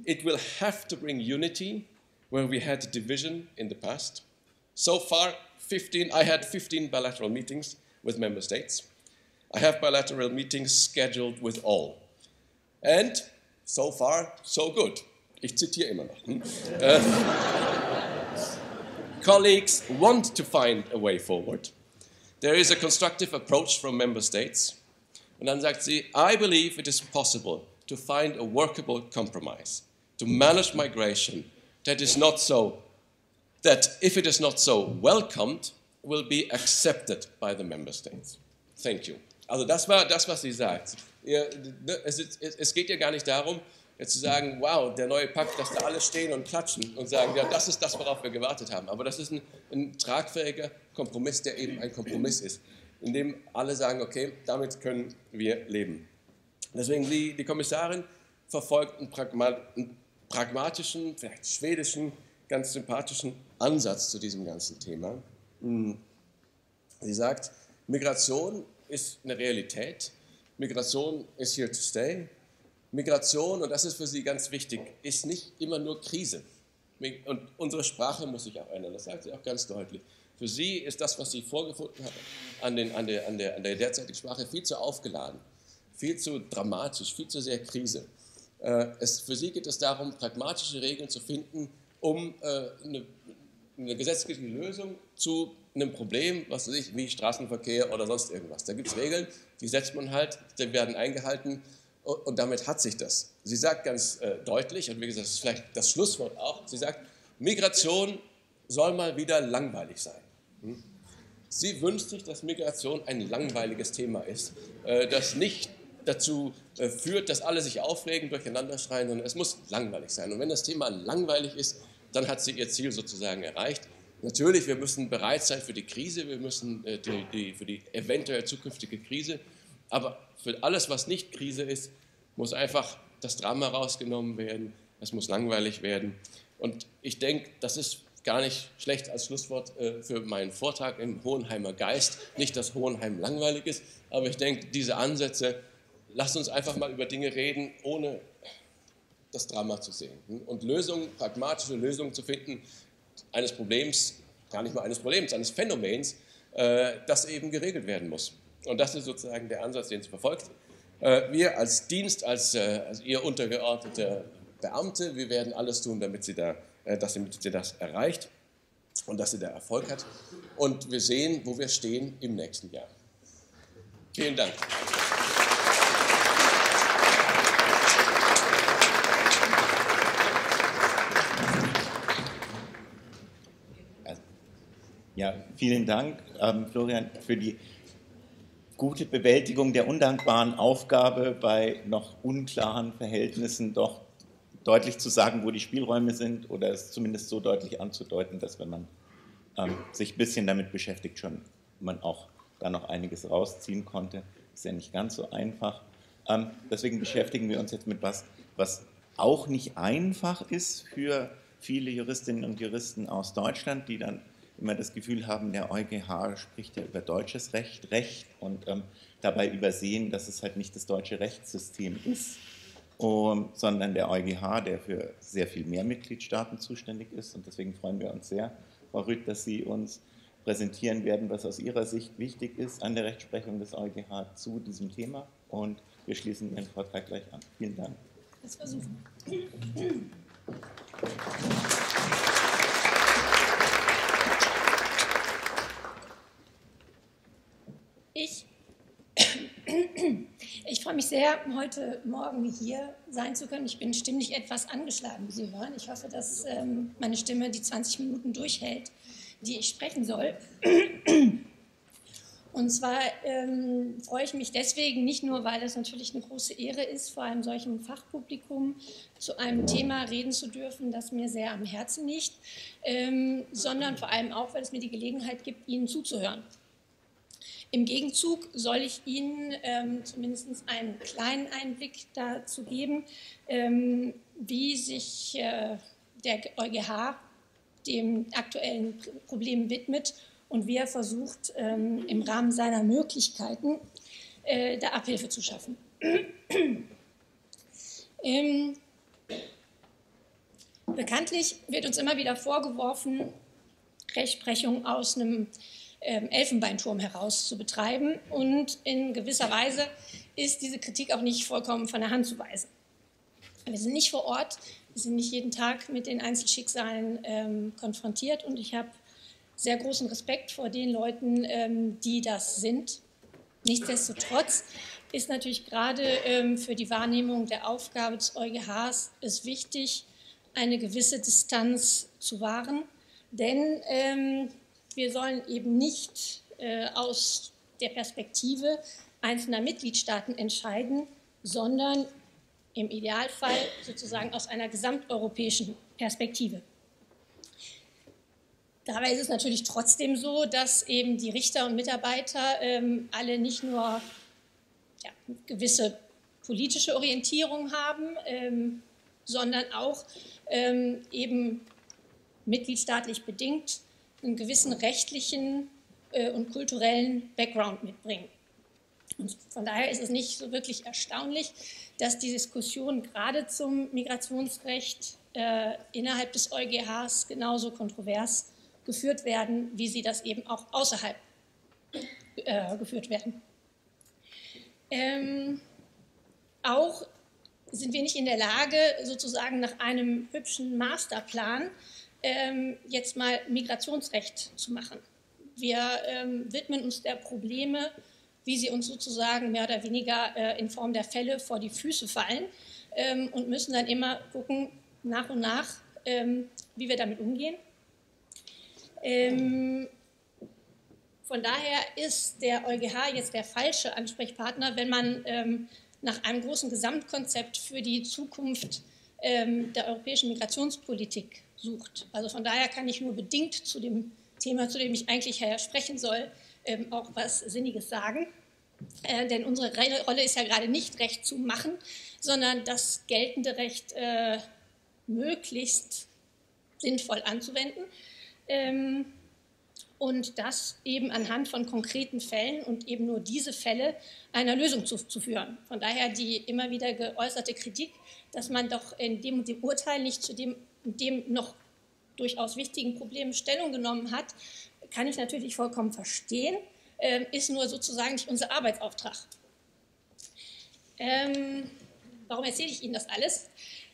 [SPEAKER 2] It will have to bring unity where we had division in the past. So far, 15, I had 15 bilateral meetings with member states. I have bilateral meetings scheduled with all. And so far, so good. Ich zitiere immer noch. Hm? Äh, colleagues want to find a way forward. There is a constructive approach from member states. Und dann sagt sie, I believe it is possible to find a workable compromise, to manage migration that is not so, that if it is not so welcomed, will be accepted by the member states. Thank you. Also das war das, was sie sagt. Es geht ja gar nicht darum, jetzt zu sagen, wow, der neue Pakt, dass da alle stehen und klatschen und sagen, ja, das ist das, worauf wir gewartet haben. Aber das ist ein, ein tragfähiger Kompromiss, der eben ein Kompromiss ist, in dem alle sagen, okay, damit können wir leben. Deswegen die, die Kommissarin verfolgt einen, Pragma einen pragmatischen, vielleicht schwedischen ganz sympathischen Ansatz zu diesem ganzen Thema. Hm. Sie sagt, Migration ist eine Realität, Migration ist here to stay. Migration, und das ist für sie ganz wichtig, ist nicht immer nur Krise. Und unsere Sprache muss sich auch ändern, das sagt sie auch ganz deutlich. Für sie ist das, was sie vorgefunden hat, an, den, an, der, an, der, an der derzeitigen Sprache viel zu aufgeladen, viel zu dramatisch, viel zu sehr Krise. Äh, es, für sie geht es darum, pragmatische Regeln zu finden, um äh, eine, eine gesetzliche Lösung zu einem Problem, was weiß ich, wie Straßenverkehr oder sonst irgendwas. Da gibt es Regeln, die setzt man halt, die werden eingehalten und damit hat sich das. Sie sagt ganz äh, deutlich, und wie gesagt, das ist vielleicht das Schlusswort auch, sie sagt, Migration soll mal wieder langweilig sein. Hm? Sie wünscht sich, dass Migration ein langweiliges Thema ist, äh, das nicht dazu äh, führt, dass alle sich aufregen, durcheinander schreien, sondern es muss langweilig sein. Und wenn das Thema langweilig ist, dann hat sie ihr Ziel sozusagen erreicht. Natürlich, wir müssen bereit sein für die Krise, wir müssen äh, die, die, für die eventuell zukünftige Krise, aber für alles, was nicht Krise ist, muss einfach das Drama rausgenommen werden, es muss langweilig werden. Und ich denke, das ist gar nicht schlecht als Schlusswort äh, für meinen Vortrag im Hohenheimer Geist. Nicht, dass Hohenheim langweilig ist, aber ich denke, diese Ansätze, lasst uns einfach mal über Dinge reden, ohne das Drama zu sehen. Und Lösungen, pragmatische Lösungen zu finden eines Problems, gar nicht mal eines Problems, eines Phänomens, äh, das eben geregelt werden muss. Und das ist sozusagen der Ansatz, den sie verfolgt. Äh, wir als Dienst, als, als ihr untergeordnete Beamte, wir werden alles tun, damit sie da äh, dass sie das erreicht und dass sie da Erfolg hat. Und wir sehen, wo wir stehen im nächsten Jahr. Vielen Dank.
[SPEAKER 1] Ja, vielen Dank, ähm, Florian, für die gute Bewältigung der undankbaren Aufgabe, bei noch unklaren Verhältnissen doch deutlich zu sagen, wo die Spielräume sind oder es zumindest so deutlich anzudeuten, dass wenn man ähm, sich ein bisschen damit beschäftigt, schon man auch da noch einiges rausziehen konnte. Ist ja nicht ganz so einfach. Ähm, deswegen beschäftigen wir uns jetzt mit was, was auch nicht einfach ist für viele Juristinnen und Juristen aus Deutschland, die dann immer das Gefühl haben, der EuGH spricht ja über deutsches Recht, Recht und ähm, dabei übersehen, dass es halt nicht das deutsche Rechtssystem ist, um, sondern der EuGH, der für sehr viel mehr Mitgliedstaaten zuständig ist. Und deswegen freuen wir uns sehr, Frau Rüth, dass Sie uns präsentieren werden, was aus Ihrer Sicht wichtig ist an der Rechtsprechung des EuGH zu diesem Thema. Und wir schließen Ihren Vortrag gleich an. Vielen Dank. Das versuchen.
[SPEAKER 3] Ich ich freue mich sehr, heute Morgen hier sein zu können. Ich bin stimmlich etwas angeschlagen, wie Sie hören. Ich hoffe, dass ähm, meine Stimme die 20 Minuten durchhält, die ich sprechen soll. Und zwar ähm, freue ich mich deswegen nicht nur, weil es natürlich eine große Ehre ist, vor einem solchen Fachpublikum zu einem Thema reden zu dürfen, das mir sehr am Herzen liegt, ähm, sondern vor allem auch, weil es mir die Gelegenheit gibt, Ihnen zuzuhören. Im Gegenzug soll ich Ihnen ähm, zumindest einen kleinen Einblick dazu geben, ähm, wie sich äh, der EuGH dem aktuellen Problem widmet und wie er versucht, ähm, im Rahmen seiner Möglichkeiten äh, da Abhilfe zu schaffen. ähm, bekanntlich wird uns immer wieder vorgeworfen, Rechtsprechung aus einem Elfenbeinturm heraus zu betreiben. Und in gewisser Weise ist diese Kritik auch nicht vollkommen von der Hand zu weisen. Wir sind nicht vor Ort, wir sind nicht jeden Tag mit den Einzelschicksalen ähm, konfrontiert und ich habe sehr großen Respekt vor den Leuten, ähm, die das sind. Nichtsdestotrotz ist natürlich gerade ähm, für die Wahrnehmung der Aufgabe des EuGHs es wichtig, eine gewisse Distanz zu wahren, denn ähm, wir sollen eben nicht äh, aus der Perspektive einzelner Mitgliedstaaten entscheiden, sondern im Idealfall sozusagen aus einer gesamteuropäischen Perspektive. Dabei ist es natürlich trotzdem so, dass eben die Richter und Mitarbeiter ähm, alle nicht nur ja, gewisse politische Orientierung haben, ähm, sondern auch ähm, eben mitgliedstaatlich bedingt einen gewissen rechtlichen äh, und kulturellen Background mitbringen. Und von daher ist es nicht so wirklich erstaunlich, dass die Diskussion gerade zum Migrationsrecht äh, innerhalb des EuGHs genauso kontrovers geführt werden, wie sie das eben auch außerhalb äh, geführt werden. Ähm, auch sind wir nicht in der Lage, sozusagen nach einem hübschen Masterplan ähm, jetzt mal Migrationsrecht zu machen. Wir ähm, widmen uns der Probleme, wie sie uns sozusagen mehr oder weniger äh, in Form der Fälle vor die Füße fallen ähm, und müssen dann immer gucken, nach und nach, ähm, wie wir damit umgehen. Ähm, von daher ist der EuGH jetzt der falsche Ansprechpartner, wenn man ähm, nach einem großen Gesamtkonzept für die Zukunft der europäischen Migrationspolitik sucht. Also von daher kann ich nur bedingt zu dem Thema, zu dem ich eigentlich her sprechen soll, ähm, auch was Sinniges sagen. Äh, denn unsere Rolle ist ja gerade nicht Recht zu machen, sondern das geltende Recht äh, möglichst sinnvoll anzuwenden. Ähm, und das eben anhand von konkreten Fällen und eben nur diese Fälle einer Lösung zu, zu führen. Von daher die immer wieder geäußerte Kritik, dass man doch in dem dem Urteil nicht zu dem, dem noch durchaus wichtigen Problem Stellung genommen hat, kann ich natürlich vollkommen verstehen, äh, ist nur sozusagen nicht unser Arbeitsauftrag. Ähm, warum erzähle ich Ihnen das alles?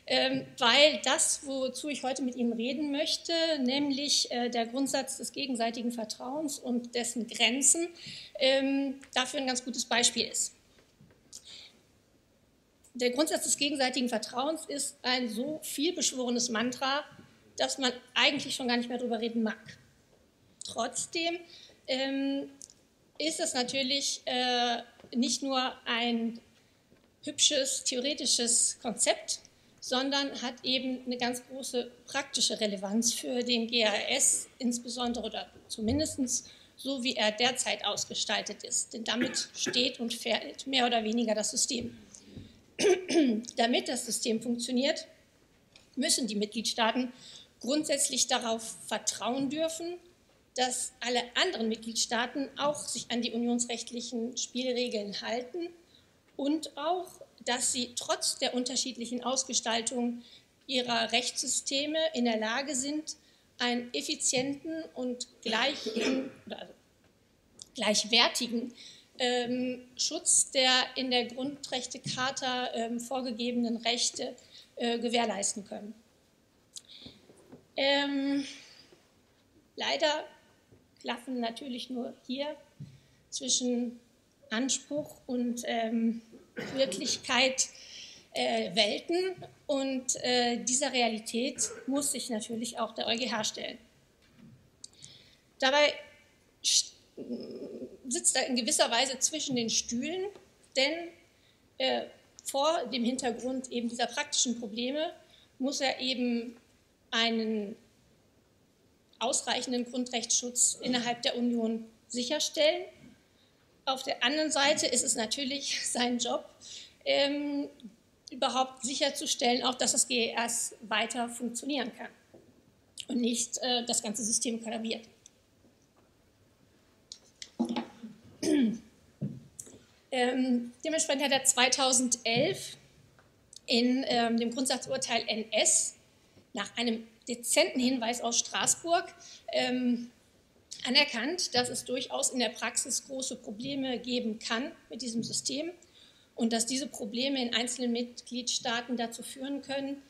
[SPEAKER 3] Ähm, weil das, wozu ich heute mit Ihnen reden möchte, nämlich äh, der Grundsatz des gegenseitigen Vertrauens und dessen Grenzen, ähm, dafür ein ganz gutes Beispiel ist. Der Grundsatz des gegenseitigen Vertrauens ist ein so vielbeschworenes Mantra, dass man eigentlich schon gar nicht mehr darüber reden mag. Trotzdem ähm, ist es natürlich äh, nicht nur ein hübsches theoretisches Konzept, sondern hat eben eine ganz große praktische Relevanz für den GAS, insbesondere oder zumindest so, wie er derzeit ausgestaltet ist. Denn damit steht und fällt mehr oder weniger das System. Damit das System funktioniert, müssen die Mitgliedstaaten grundsätzlich darauf vertrauen dürfen, dass alle anderen Mitgliedstaaten auch sich an die unionsrechtlichen Spielregeln halten und auch dass sie trotz der unterschiedlichen Ausgestaltung ihrer Rechtssysteme in der Lage sind, einen effizienten und gleichen, also gleichwertigen ähm, Schutz der in der Grundrechtecharta ähm, vorgegebenen Rechte äh, gewährleisten können. Ähm, leider klaffen natürlich nur hier zwischen Anspruch und ähm, Wirklichkeit äh, Welten und äh, dieser Realität muss sich natürlich auch der EuGH stellen. Dabei sitzt er in gewisser Weise zwischen den Stühlen, denn äh, vor dem Hintergrund eben dieser praktischen Probleme muss er eben einen ausreichenden Grundrechtsschutz innerhalb der Union sicherstellen auf der anderen Seite ist es natürlich sein Job, ähm, überhaupt sicherzustellen, auch dass das GES weiter funktionieren kann und nicht äh, das ganze System kollabiert. Ähm, dementsprechend hat er 2011 in ähm, dem Grundsatzurteil NS nach einem dezenten Hinweis aus Straßburg ähm, anerkannt, dass es durchaus in der Praxis große Probleme geben kann mit diesem System und dass diese Probleme in einzelnen Mitgliedstaaten dazu führen können,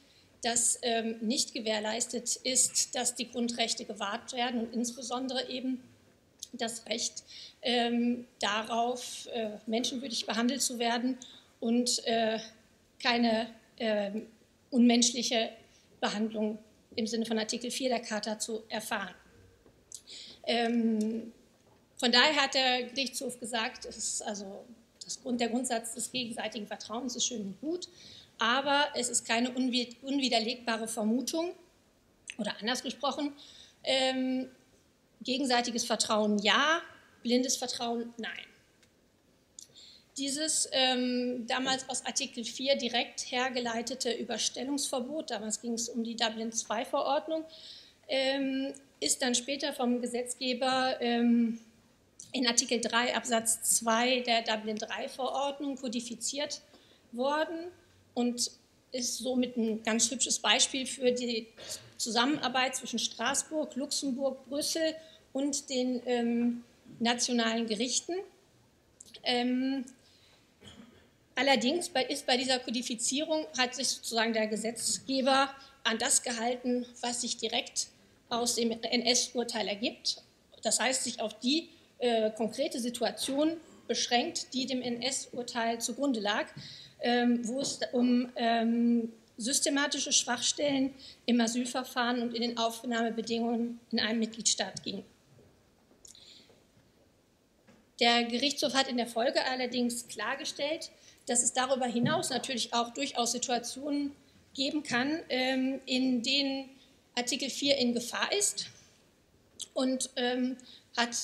[SPEAKER 3] dass ähm, nicht gewährleistet ist, dass die Grundrechte gewahrt werden und insbesondere eben das Recht ähm, darauf, äh, menschenwürdig behandelt zu werden und äh, keine äh, unmenschliche Behandlung im Sinne von Artikel 4 der Charta zu erfahren. Ähm, von daher hat der Gerichtshof gesagt, es ist also Grund, der Grundsatz des gegenseitigen Vertrauens ist schön und gut, aber es ist keine unwiderlegbare Vermutung oder anders gesprochen, ähm, gegenseitiges Vertrauen ja, blindes Vertrauen nein. Dieses ähm, damals aus Artikel 4 direkt hergeleitete Überstellungsverbot, damals ging es um die Dublin II-Verordnung, ähm, ist dann später vom Gesetzgeber ähm, in Artikel 3 Absatz 2 der Dublin III-Verordnung kodifiziert worden und ist somit ein ganz hübsches Beispiel für die Zusammenarbeit zwischen Straßburg, Luxemburg, Brüssel und den ähm, nationalen Gerichten. Ähm, allerdings bei, ist bei dieser Kodifizierung hat sich sozusagen der Gesetzgeber an das gehalten, was sich direkt aus dem NS-Urteil ergibt. Das heißt, sich auf die äh, konkrete Situation beschränkt, die dem NS-Urteil zugrunde lag, ähm, wo es um ähm, systematische Schwachstellen im Asylverfahren und in den Aufnahmebedingungen in einem Mitgliedstaat ging. Der Gerichtshof hat in der Folge allerdings klargestellt, dass es darüber hinaus natürlich auch durchaus Situationen geben kann, ähm, in denen Artikel 4 in Gefahr ist und ähm, hat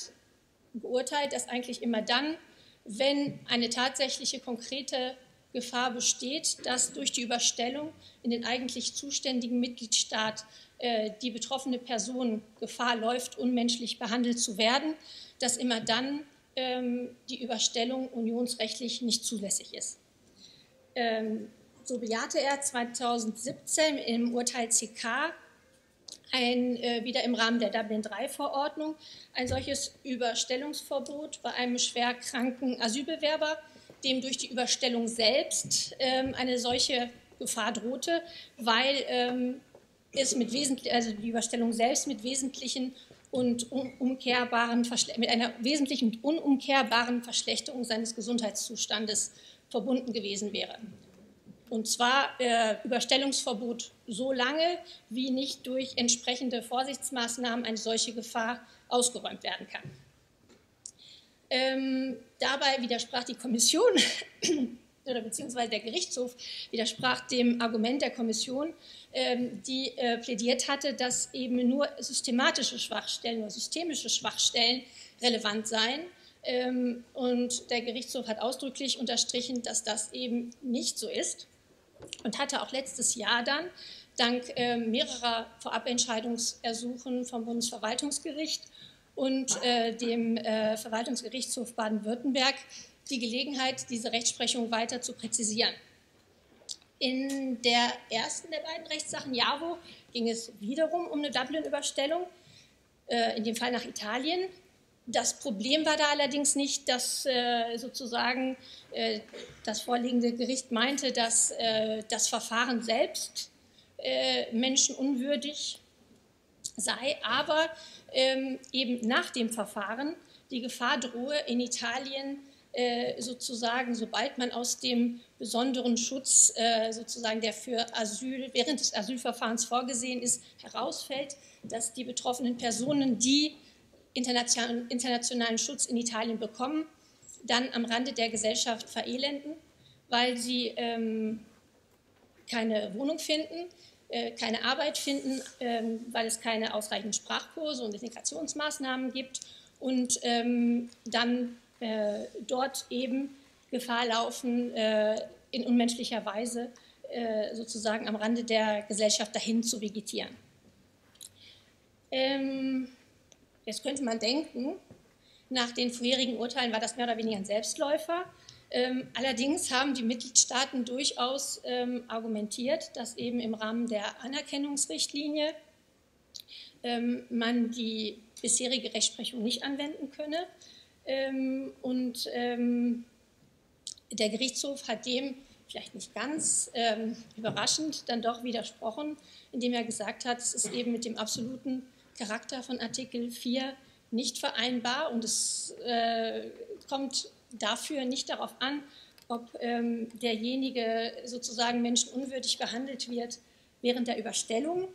[SPEAKER 3] beurteilt, dass eigentlich immer dann, wenn eine tatsächliche konkrete Gefahr besteht, dass durch die Überstellung in den eigentlich zuständigen Mitgliedstaat äh, die betroffene Person Gefahr läuft, unmenschlich behandelt zu werden, dass immer dann die Überstellung unionsrechtlich nicht zulässig ist. Ähm, so bejahte er 2017 im Urteil CK ein, äh, wieder im Rahmen der Dublin-III-Verordnung ein solches Überstellungsverbot bei einem schwerkranken Asylbewerber, dem durch die Überstellung selbst ähm, eine solche Gefahr drohte, weil ähm, es mit wesentlich, also die Überstellung selbst mit wesentlichen und unumkehrbaren mit einer wesentlichen und unumkehrbaren Verschlechterung seines Gesundheitszustandes verbunden gewesen wäre. Und zwar äh, Überstellungsverbot so lange, wie nicht durch entsprechende Vorsichtsmaßnahmen eine solche Gefahr ausgeräumt werden kann. Ähm, dabei widersprach die Kommission oder beziehungsweise der Gerichtshof widersprach dem Argument der Kommission, die äh, plädiert hatte, dass eben nur systematische Schwachstellen oder systemische Schwachstellen relevant seien. Ähm, und der Gerichtshof hat ausdrücklich unterstrichen, dass das eben nicht so ist und hatte auch letztes Jahr dann dank äh, mehrerer Vorabentscheidungsersuchen vom Bundesverwaltungsgericht und äh, dem äh, Verwaltungsgerichtshof Baden-Württemberg die Gelegenheit, diese Rechtsprechung weiter zu präzisieren. In der ersten der beiden Rechtssachen, JAVO, ging es wiederum um eine Dublin-Überstellung, äh, in dem Fall nach Italien. Das Problem war da allerdings nicht, dass äh, sozusagen äh, das vorliegende Gericht meinte, dass das Verfahren selbst menschenunwürdig sei, aber ähm, eben nach dem Verfahren die Gefahr drohe, in Italien sozusagen, sobald man aus dem besonderen Schutz, äh, sozusagen, der für Asyl während des Asylverfahrens vorgesehen ist, herausfällt, dass die betroffenen Personen, die internationalen, internationalen Schutz in Italien bekommen, dann am Rande der Gesellschaft verelenden, weil sie ähm, keine Wohnung finden, äh, keine Arbeit finden, ähm, weil es keine ausreichenden Sprachkurse und Integrationsmaßnahmen gibt und ähm, dann äh, dort eben Gefahr laufen, äh, in unmenschlicher Weise äh, sozusagen am Rande der Gesellschaft dahin zu vegetieren. Ähm, Jetzt könnte man denken, nach den vorherigen Urteilen war das mehr oder weniger ein Selbstläufer. Ähm, allerdings haben die Mitgliedstaaten durchaus ähm, argumentiert, dass eben im Rahmen der Anerkennungsrichtlinie ähm, man die bisherige Rechtsprechung nicht anwenden könne. Ähm, und ähm, der Gerichtshof hat dem vielleicht nicht ganz ähm, überraschend dann doch widersprochen, indem er gesagt hat, es ist eben mit dem absoluten Charakter von Artikel 4 nicht vereinbar und es äh, kommt dafür nicht darauf an, ob ähm, derjenige sozusagen menschenunwürdig behandelt wird während der Überstellung,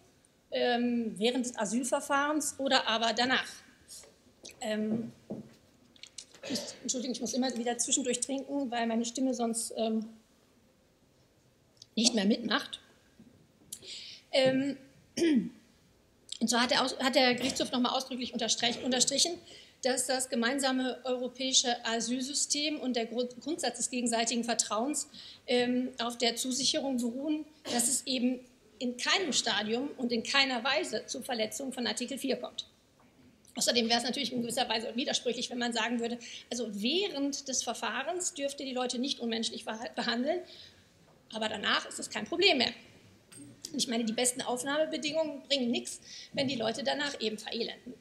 [SPEAKER 3] ähm, während des Asylverfahrens oder aber danach. Ähm, ich, Entschuldigung, ich muss immer wieder zwischendurch trinken, weil meine Stimme sonst ähm, nicht mehr mitmacht. Ähm, und so hat der, hat der Gerichtshof nochmal ausdrücklich unterstrichen, dass das gemeinsame europäische Asylsystem und der Grundsatz des gegenseitigen Vertrauens ähm, auf der Zusicherung beruhen, dass es eben in keinem Stadium und in keiner Weise zu Verletzungen von Artikel 4 kommt. Außerdem wäre es natürlich in gewisser Weise widersprüchlich, wenn man sagen würde, also während des Verfahrens dürft ihr die Leute nicht unmenschlich behandeln, aber danach ist es kein Problem mehr. Ich meine, die besten Aufnahmebedingungen bringen nichts, wenn die Leute danach eben verelenden.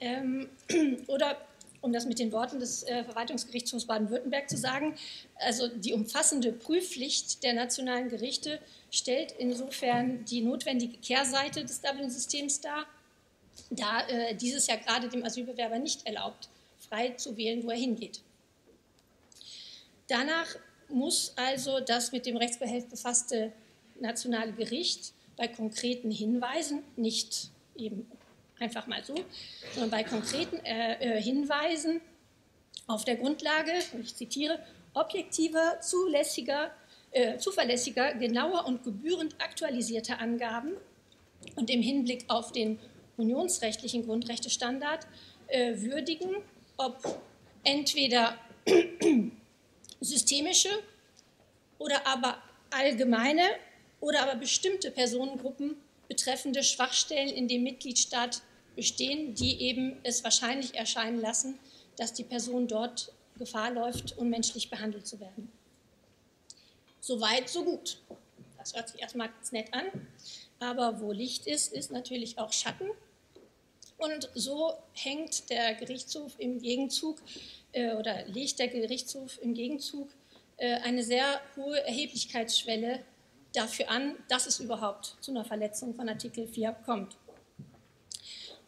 [SPEAKER 3] Ähm, oder um das mit den Worten des äh, Verwaltungsgerichtshofs Baden-Württemberg zu sagen, also die umfassende Prüfpflicht der nationalen Gerichte stellt insofern die notwendige Kehrseite des Dublin-Systems dar, da äh, dieses ja gerade dem Asylbewerber nicht erlaubt, frei zu wählen, wo er hingeht. Danach muss also das mit dem Rechtsbehelf befasste nationale Gericht bei konkreten Hinweisen, nicht eben einfach mal so, sondern bei konkreten äh, äh, Hinweisen auf der Grundlage, ich zitiere, objektiver, zulässiger, äh, zuverlässiger, genauer und gebührend aktualisierter Angaben und im Hinblick auf den unionsrechtlichen Grundrechtestandard äh, würdigen, ob entweder systemische oder aber allgemeine oder aber bestimmte Personengruppen betreffende Schwachstellen in dem Mitgliedstaat bestehen, die eben es wahrscheinlich erscheinen lassen, dass die Person dort Gefahr läuft, unmenschlich behandelt zu werden. Soweit, so gut. Das hört sich erstmal ganz nett an. Aber wo Licht ist, ist natürlich auch Schatten. Und so hängt der Gerichtshof im Gegenzug äh, oder legt der Gerichtshof im Gegenzug äh, eine sehr hohe Erheblichkeitsschwelle dafür an, dass es überhaupt zu einer Verletzung von Artikel 4 kommt.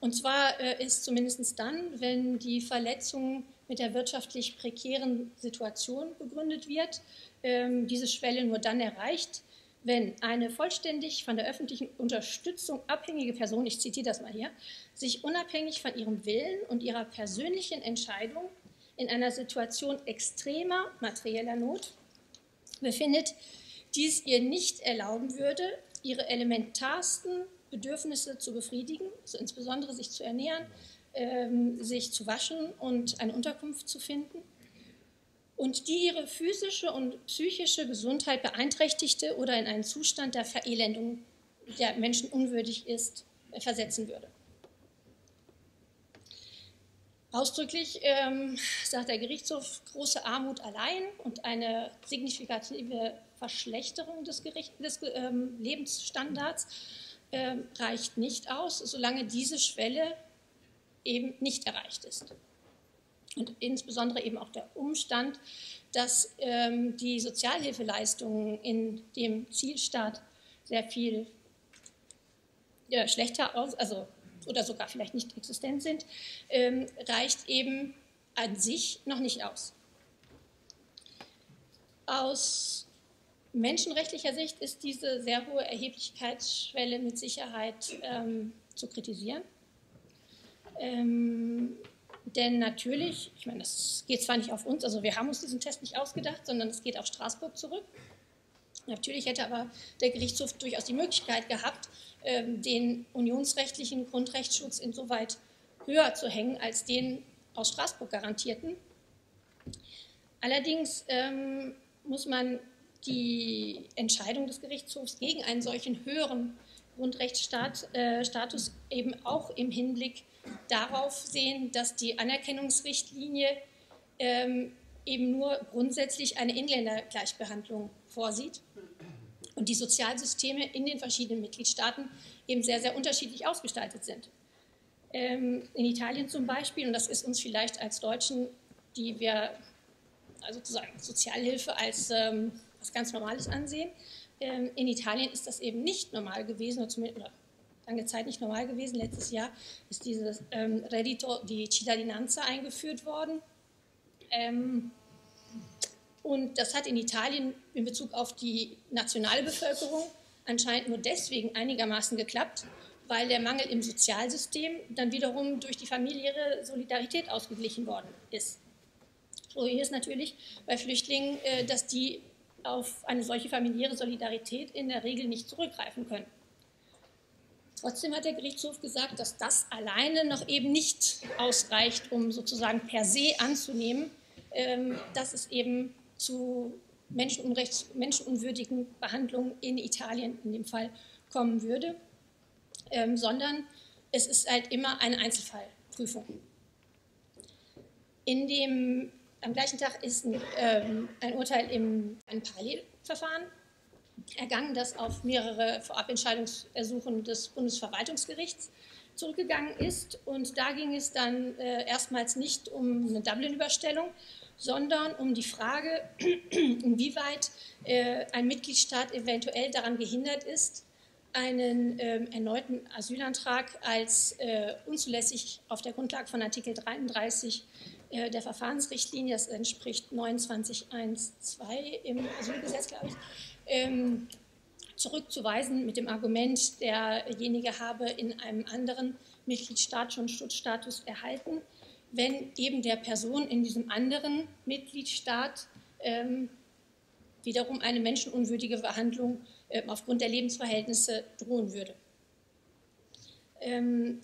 [SPEAKER 3] Und zwar äh, ist zumindest dann, wenn die Verletzung mit der wirtschaftlich prekären Situation begründet wird, ähm, diese Schwelle nur dann erreicht, wenn eine vollständig von der öffentlichen Unterstützung abhängige Person, ich zitiere das mal hier, sich unabhängig von ihrem Willen und ihrer persönlichen Entscheidung in einer Situation extremer materieller Not befindet, die es ihr nicht erlauben würde, ihre elementarsten Bedürfnisse zu befriedigen, also insbesondere sich zu ernähren, ähm, sich zu waschen und eine Unterkunft zu finden, und die ihre physische und psychische Gesundheit beeinträchtigte oder in einen Zustand der Verelendung, der Menschen unwürdig ist, versetzen würde. Ausdrücklich ähm, sagt der Gerichtshof, große Armut allein und eine signifikative Verschlechterung des, Gericht, des ähm, Lebensstandards ähm, reicht nicht aus, solange diese Schwelle eben nicht erreicht ist. Und insbesondere eben auch der Umstand, dass ähm, die Sozialhilfeleistungen in dem Zielstaat sehr viel ja, schlechter aus, also oder sogar vielleicht nicht existent sind, ähm, reicht eben an sich noch nicht aus. Aus menschenrechtlicher Sicht ist diese sehr hohe Erheblichkeitsschwelle mit Sicherheit ähm, zu kritisieren. Ähm, denn natürlich, ich meine, das geht zwar nicht auf uns, also wir haben uns diesen Test nicht ausgedacht, sondern es geht auf Straßburg zurück. Natürlich hätte aber der Gerichtshof durchaus die Möglichkeit gehabt, ähm, den unionsrechtlichen Grundrechtsschutz insoweit höher zu hängen als den aus Straßburg garantierten. Allerdings ähm, muss man die Entscheidung des Gerichtshofs gegen einen solchen höheren Grundrechtsstatus äh, eben auch im Hinblick darauf sehen, dass die Anerkennungsrichtlinie ähm, eben nur grundsätzlich eine Inländergleichbehandlung vorsieht und die Sozialsysteme in den verschiedenen Mitgliedstaaten eben sehr, sehr unterschiedlich ausgestaltet sind. Ähm, in Italien zum Beispiel, und das ist uns vielleicht als Deutschen, die wir also sozusagen Sozialhilfe als ähm, was ganz Normales ansehen, ähm, in Italien ist das eben nicht normal gewesen, oder, zumindest, oder lange Zeit nicht normal gewesen. Letztes Jahr ist dieses ähm, Reddito di Cittadinanza eingeführt worden. Ähm, und das hat in Italien in Bezug auf die nationale Bevölkerung anscheinend nur deswegen einigermaßen geklappt, weil der Mangel im Sozialsystem dann wiederum durch die familiäre Solidarität ausgeglichen worden ist. So hier ist natürlich bei Flüchtlingen, äh, dass die auf eine solche familiäre Solidarität in der Regel nicht zurückgreifen können. Trotzdem hat der Gerichtshof gesagt, dass das alleine noch eben nicht ausreicht, um sozusagen per se anzunehmen, ähm, dass es eben zu menschenunwürdigen Behandlung in Italien in dem Fall kommen würde, ähm, sondern es ist halt immer eine Einzelfallprüfung. In dem, am gleichen Tag ist ein, ähm, ein Urteil im ein Parallelverfahren ergangen, das auf mehrere Vorabentscheidungsersuchen des Bundesverwaltungsgerichts zurückgegangen ist. Und da ging es dann äh, erstmals nicht um eine Dublin-Überstellung, sondern um die Frage, inwieweit äh, ein Mitgliedstaat eventuell daran gehindert ist, einen äh, erneuten Asylantrag als äh, unzulässig auf der Grundlage von Artikel 33 äh, der Verfahrensrichtlinie, das entspricht 29.1.2 im Asylgesetz, glaube ich, ähm, zurückzuweisen mit dem Argument, derjenige habe in einem anderen Mitgliedstaat schon Schutzstatus erhalten, wenn eben der Person in diesem anderen Mitgliedstaat ähm, wiederum eine menschenunwürdige Behandlung äh, aufgrund der Lebensverhältnisse drohen würde. Ähm,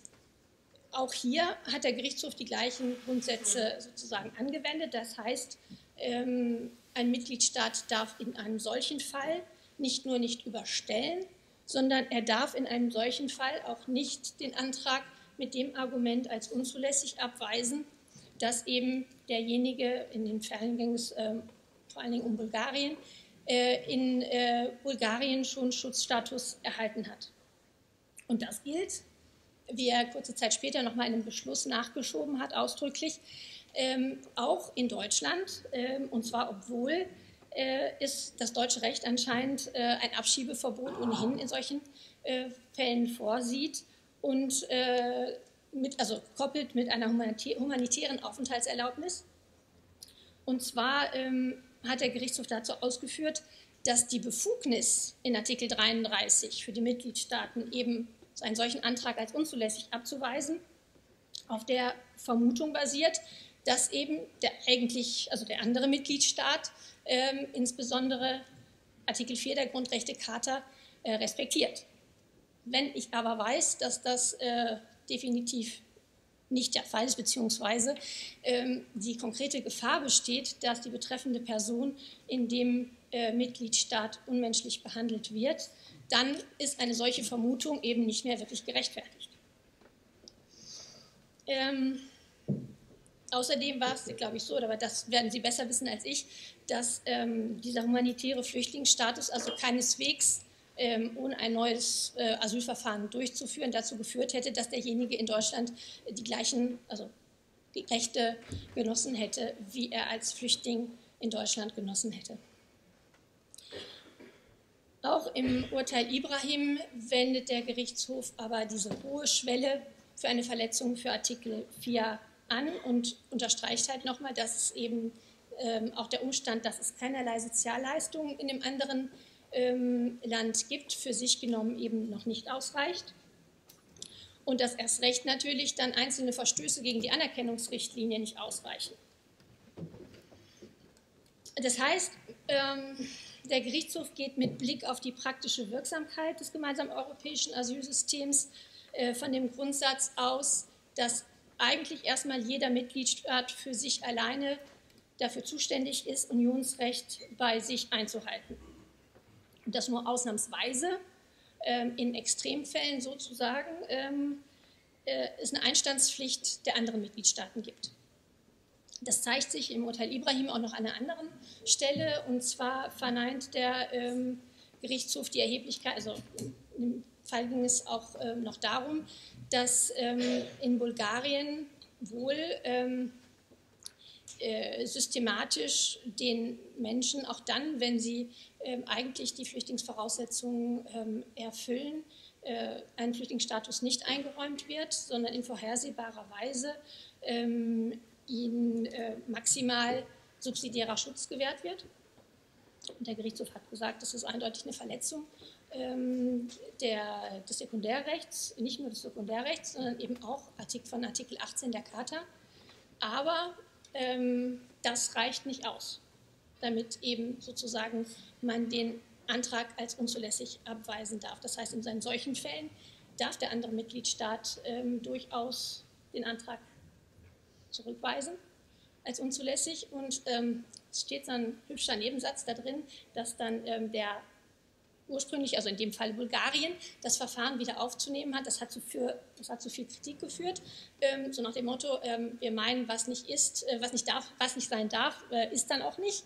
[SPEAKER 3] auch hier hat der Gerichtshof die gleichen Grundsätze sozusagen angewendet. Das heißt, ähm, ein Mitgliedstaat darf in einem solchen Fall nicht nur nicht überstellen, sondern er darf in einem solchen Fall auch nicht den Antrag mit dem Argument als unzulässig abweisen, dass eben derjenige, in den Fällen ging es äh, vor allen Dingen um Bulgarien, äh, in äh, Bulgarien schon Schutzstatus erhalten hat. Und das gilt, wie er kurze Zeit später nochmal in einem Beschluss nachgeschoben hat, ausdrücklich, ähm, auch in Deutschland, ähm, und zwar obwohl äh, ist das deutsche Recht anscheinend äh, ein Abschiebeverbot ohnehin in solchen äh, Fällen vorsieht und mit, also koppelt mit einer humanitären Aufenthaltserlaubnis. Und zwar ähm, hat der Gerichtshof dazu ausgeführt, dass die Befugnis in Artikel 33 für die Mitgliedstaaten eben einen solchen Antrag als unzulässig abzuweisen auf der Vermutung basiert, dass eben der eigentlich, also der andere Mitgliedstaat ähm, insbesondere Artikel 4 der Grundrechtecharta äh, respektiert. Wenn ich aber weiß, dass das äh, definitiv nicht der Fall ist, beziehungsweise ähm, die konkrete Gefahr besteht, dass die betreffende Person in dem äh, Mitgliedstaat unmenschlich behandelt wird, dann ist eine solche Vermutung eben nicht mehr wirklich gerechtfertigt. Ähm, außerdem war es, glaube ich, so, aber das werden Sie besser wissen als ich, dass ähm, dieser humanitäre Flüchtlingsstatus also keineswegs ähm, ohne ein neues äh, Asylverfahren durchzuführen, dazu geführt hätte, dass derjenige in Deutschland die gleichen also die Rechte genossen hätte, wie er als Flüchtling in Deutschland genossen hätte. Auch im Urteil Ibrahim wendet der Gerichtshof aber diese hohe Schwelle für eine Verletzung für Artikel 4 an und unterstreicht halt nochmal, dass es eben ähm, auch der Umstand, dass es keinerlei Sozialleistungen in dem anderen ähm, Land gibt, für sich genommen eben noch nicht ausreicht. Und dass erst recht natürlich dann einzelne Verstöße gegen die Anerkennungsrichtlinie nicht ausreichen. Das heißt, ähm, der Gerichtshof geht mit Blick auf die praktische Wirksamkeit des gemeinsamen europäischen Asylsystems äh, von dem Grundsatz aus, dass eigentlich erstmal jeder Mitgliedstaat für sich alleine dafür zuständig ist, Unionsrecht bei sich einzuhalten und das nur ausnahmsweise ähm, in Extremfällen sozusagen ähm, äh, es eine Einstandspflicht der anderen Mitgliedstaaten gibt. Das zeigt sich im Urteil Ibrahim auch noch an einer anderen Stelle. Und zwar verneint der ähm, Gerichtshof die Erheblichkeit, also im Fall ging es auch ähm, noch darum, dass ähm, in Bulgarien wohl ähm, äh, systematisch den Menschen, auch dann, wenn sie ähm, eigentlich die Flüchtlingsvoraussetzungen ähm, erfüllen, äh, ein Flüchtlingsstatus nicht eingeräumt wird, sondern in vorhersehbarer Weise ähm, äh, maximal subsidiärer Schutz gewährt wird. Und der Gerichtshof hat gesagt, das ist eindeutig eine Verletzung ähm, der, des Sekundärrechts, nicht nur des Sekundärrechts, sondern eben auch von Artikel 18 der Charta. Aber ähm, das reicht nicht aus, damit eben sozusagen man den Antrag als unzulässig abweisen darf. Das heißt, in solchen Fällen darf der andere Mitgliedstaat ähm, durchaus den Antrag zurückweisen als unzulässig. Und ähm, Es steht so ein hübscher Nebensatz da drin, dass dann ähm, der ursprünglich, also in dem Fall Bulgarien, das Verfahren wieder aufzunehmen hat. Das hat zu, für, das hat zu viel Kritik geführt. Ähm, so nach dem Motto, ähm, wir meinen, was nicht ist, äh, was nicht darf, was nicht sein darf, äh, ist dann auch nicht.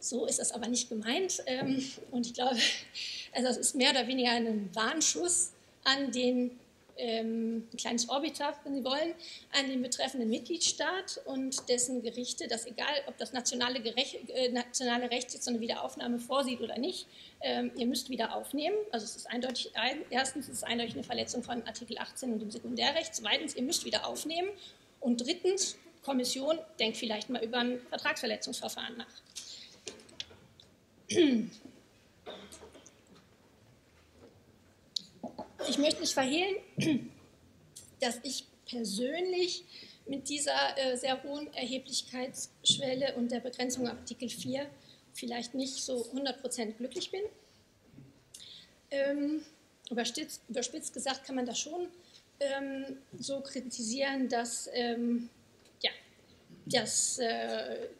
[SPEAKER 3] So ist das aber nicht gemeint. Ähm, und ich glaube, also es ist mehr oder weniger ein Warnschuss an den ähm, ein kleines Orbiter, wenn Sie wollen, an den betreffenden Mitgliedstaat und dessen Gerichte, dass egal, ob das nationale, Gerecht, äh, nationale Recht jetzt so eine Wiederaufnahme vorsieht oder nicht, ähm, ihr müsst wieder aufnehmen. Also es ist eindeutig, ein, erstens ist es eindeutig eine Verletzung von Artikel 18 und dem Sekundärrecht. Zweitens, ihr müsst wieder aufnehmen. Und drittens, Kommission denkt vielleicht mal über ein Vertragsverletzungsverfahren nach. Ich möchte nicht verhehlen, dass ich persönlich mit dieser äh, sehr hohen Erheblichkeitsschwelle und der Begrenzung Artikel 4 vielleicht nicht so 100% glücklich bin. Ähm, überspitzt, überspitzt, gesagt kann man das schon ähm, so kritisieren, dass, ähm, ja, dass äh,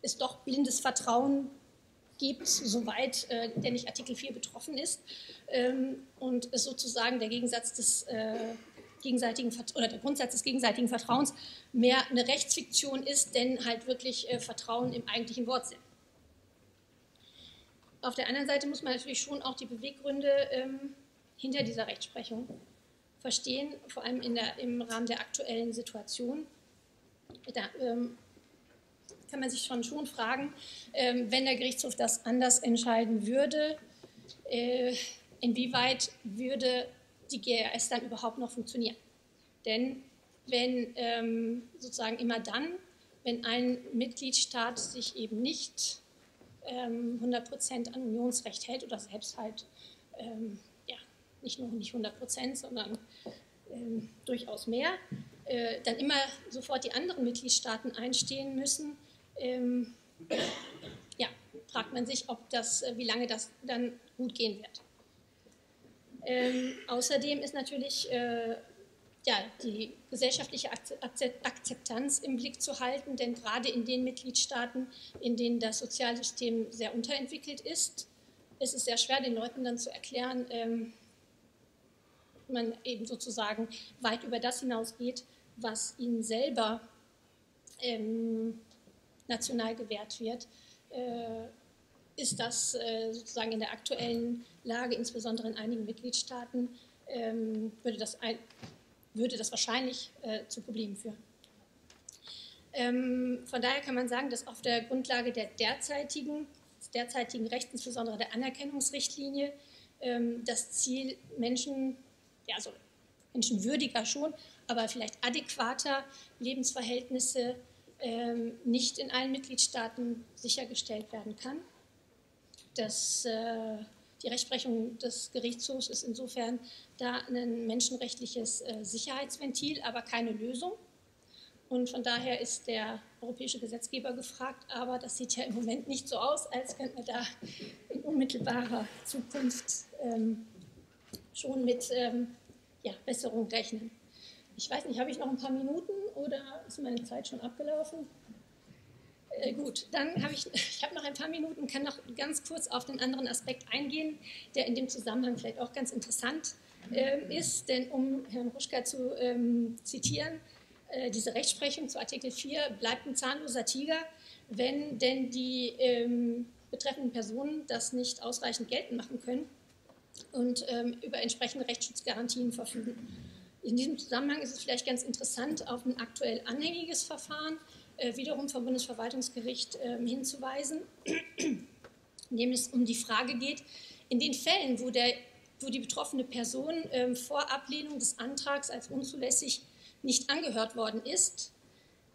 [SPEAKER 3] es doch blindes Vertrauen gibt, soweit äh, der nicht Artikel 4 betroffen ist. Ähm, und es sozusagen der Gegensatz des äh, gegenseitigen oder der Grundsatz des gegenseitigen Vertrauens mehr eine Rechtsfiktion ist, denn halt wirklich äh, Vertrauen im eigentlichen Wortsinn. Auf der anderen Seite muss man natürlich schon auch die Beweggründe ähm, hinter dieser Rechtsprechung verstehen, vor allem der, im Rahmen der aktuellen Situation. Da ähm, kann man sich schon, schon fragen, ähm, wenn der Gerichtshof das anders entscheiden würde, äh, inwieweit würde die GRS dann überhaupt noch funktionieren? Denn wenn ähm, sozusagen immer dann, wenn ein Mitgliedstaat sich eben nicht ähm, 100 Prozent an Unionsrecht hält oder selbst halt ähm, ja, nicht nur nicht 100 Prozent, sondern ähm, durchaus mehr, äh, dann immer sofort die anderen Mitgliedstaaten einstehen müssen, ähm, ja, fragt man sich, ob das, äh, wie lange das dann gut gehen wird. Ähm, außerdem ist natürlich äh, ja, die gesellschaftliche Akzeptanz im Blick zu halten, denn gerade in den Mitgliedstaaten, in denen das Sozialsystem sehr unterentwickelt ist, ist es sehr schwer, den Leuten dann zu erklären, ähm, man eben sozusagen weit über das hinausgeht, was ihnen selber ähm, national gewährt wird, äh, ist das äh, sozusagen in der aktuellen Lage, insbesondere in einigen Mitgliedstaaten, ähm, würde, das ein, würde das wahrscheinlich äh, zu Problemen führen. Ähm, von daher kann man sagen, dass auf der Grundlage der derzeitigen, des derzeitigen Rechts, insbesondere der Anerkennungsrichtlinie, ähm, das Ziel Menschen, ja, also menschenwürdiger schon, aber vielleicht adäquater Lebensverhältnisse ähm, nicht in allen Mitgliedstaaten sichergestellt werden kann. Das, äh, die Rechtsprechung des Gerichtshofs ist insofern da ein menschenrechtliches äh, Sicherheitsventil, aber keine Lösung. Und von daher ist der europäische Gesetzgeber gefragt, aber das sieht ja im Moment nicht so aus, als könnten wir da in unmittelbarer Zukunft ähm, schon mit ähm, ja, Besserung rechnen. Ich weiß nicht, habe ich noch ein paar Minuten oder ist meine Zeit schon abgelaufen? Äh, gut, dann habe ich, ich habe noch ein paar Minuten, kann noch ganz kurz auf den anderen Aspekt eingehen, der in dem Zusammenhang vielleicht auch ganz interessant äh, ist. Denn um Herrn Ruschka zu ähm, zitieren, äh, diese Rechtsprechung zu Artikel 4 bleibt ein zahnloser Tiger, wenn denn die ähm, betreffenden Personen das nicht ausreichend geltend machen können und ähm, über entsprechende Rechtsschutzgarantien verfügen. In diesem Zusammenhang ist es vielleicht ganz interessant, auf ein aktuell anhängiges Verfahren äh, wiederum vom Bundesverwaltungsgericht äh, hinzuweisen, in dem es um die Frage geht, in den Fällen, wo, der, wo die betroffene Person äh, vor Ablehnung des Antrags als unzulässig nicht angehört worden ist,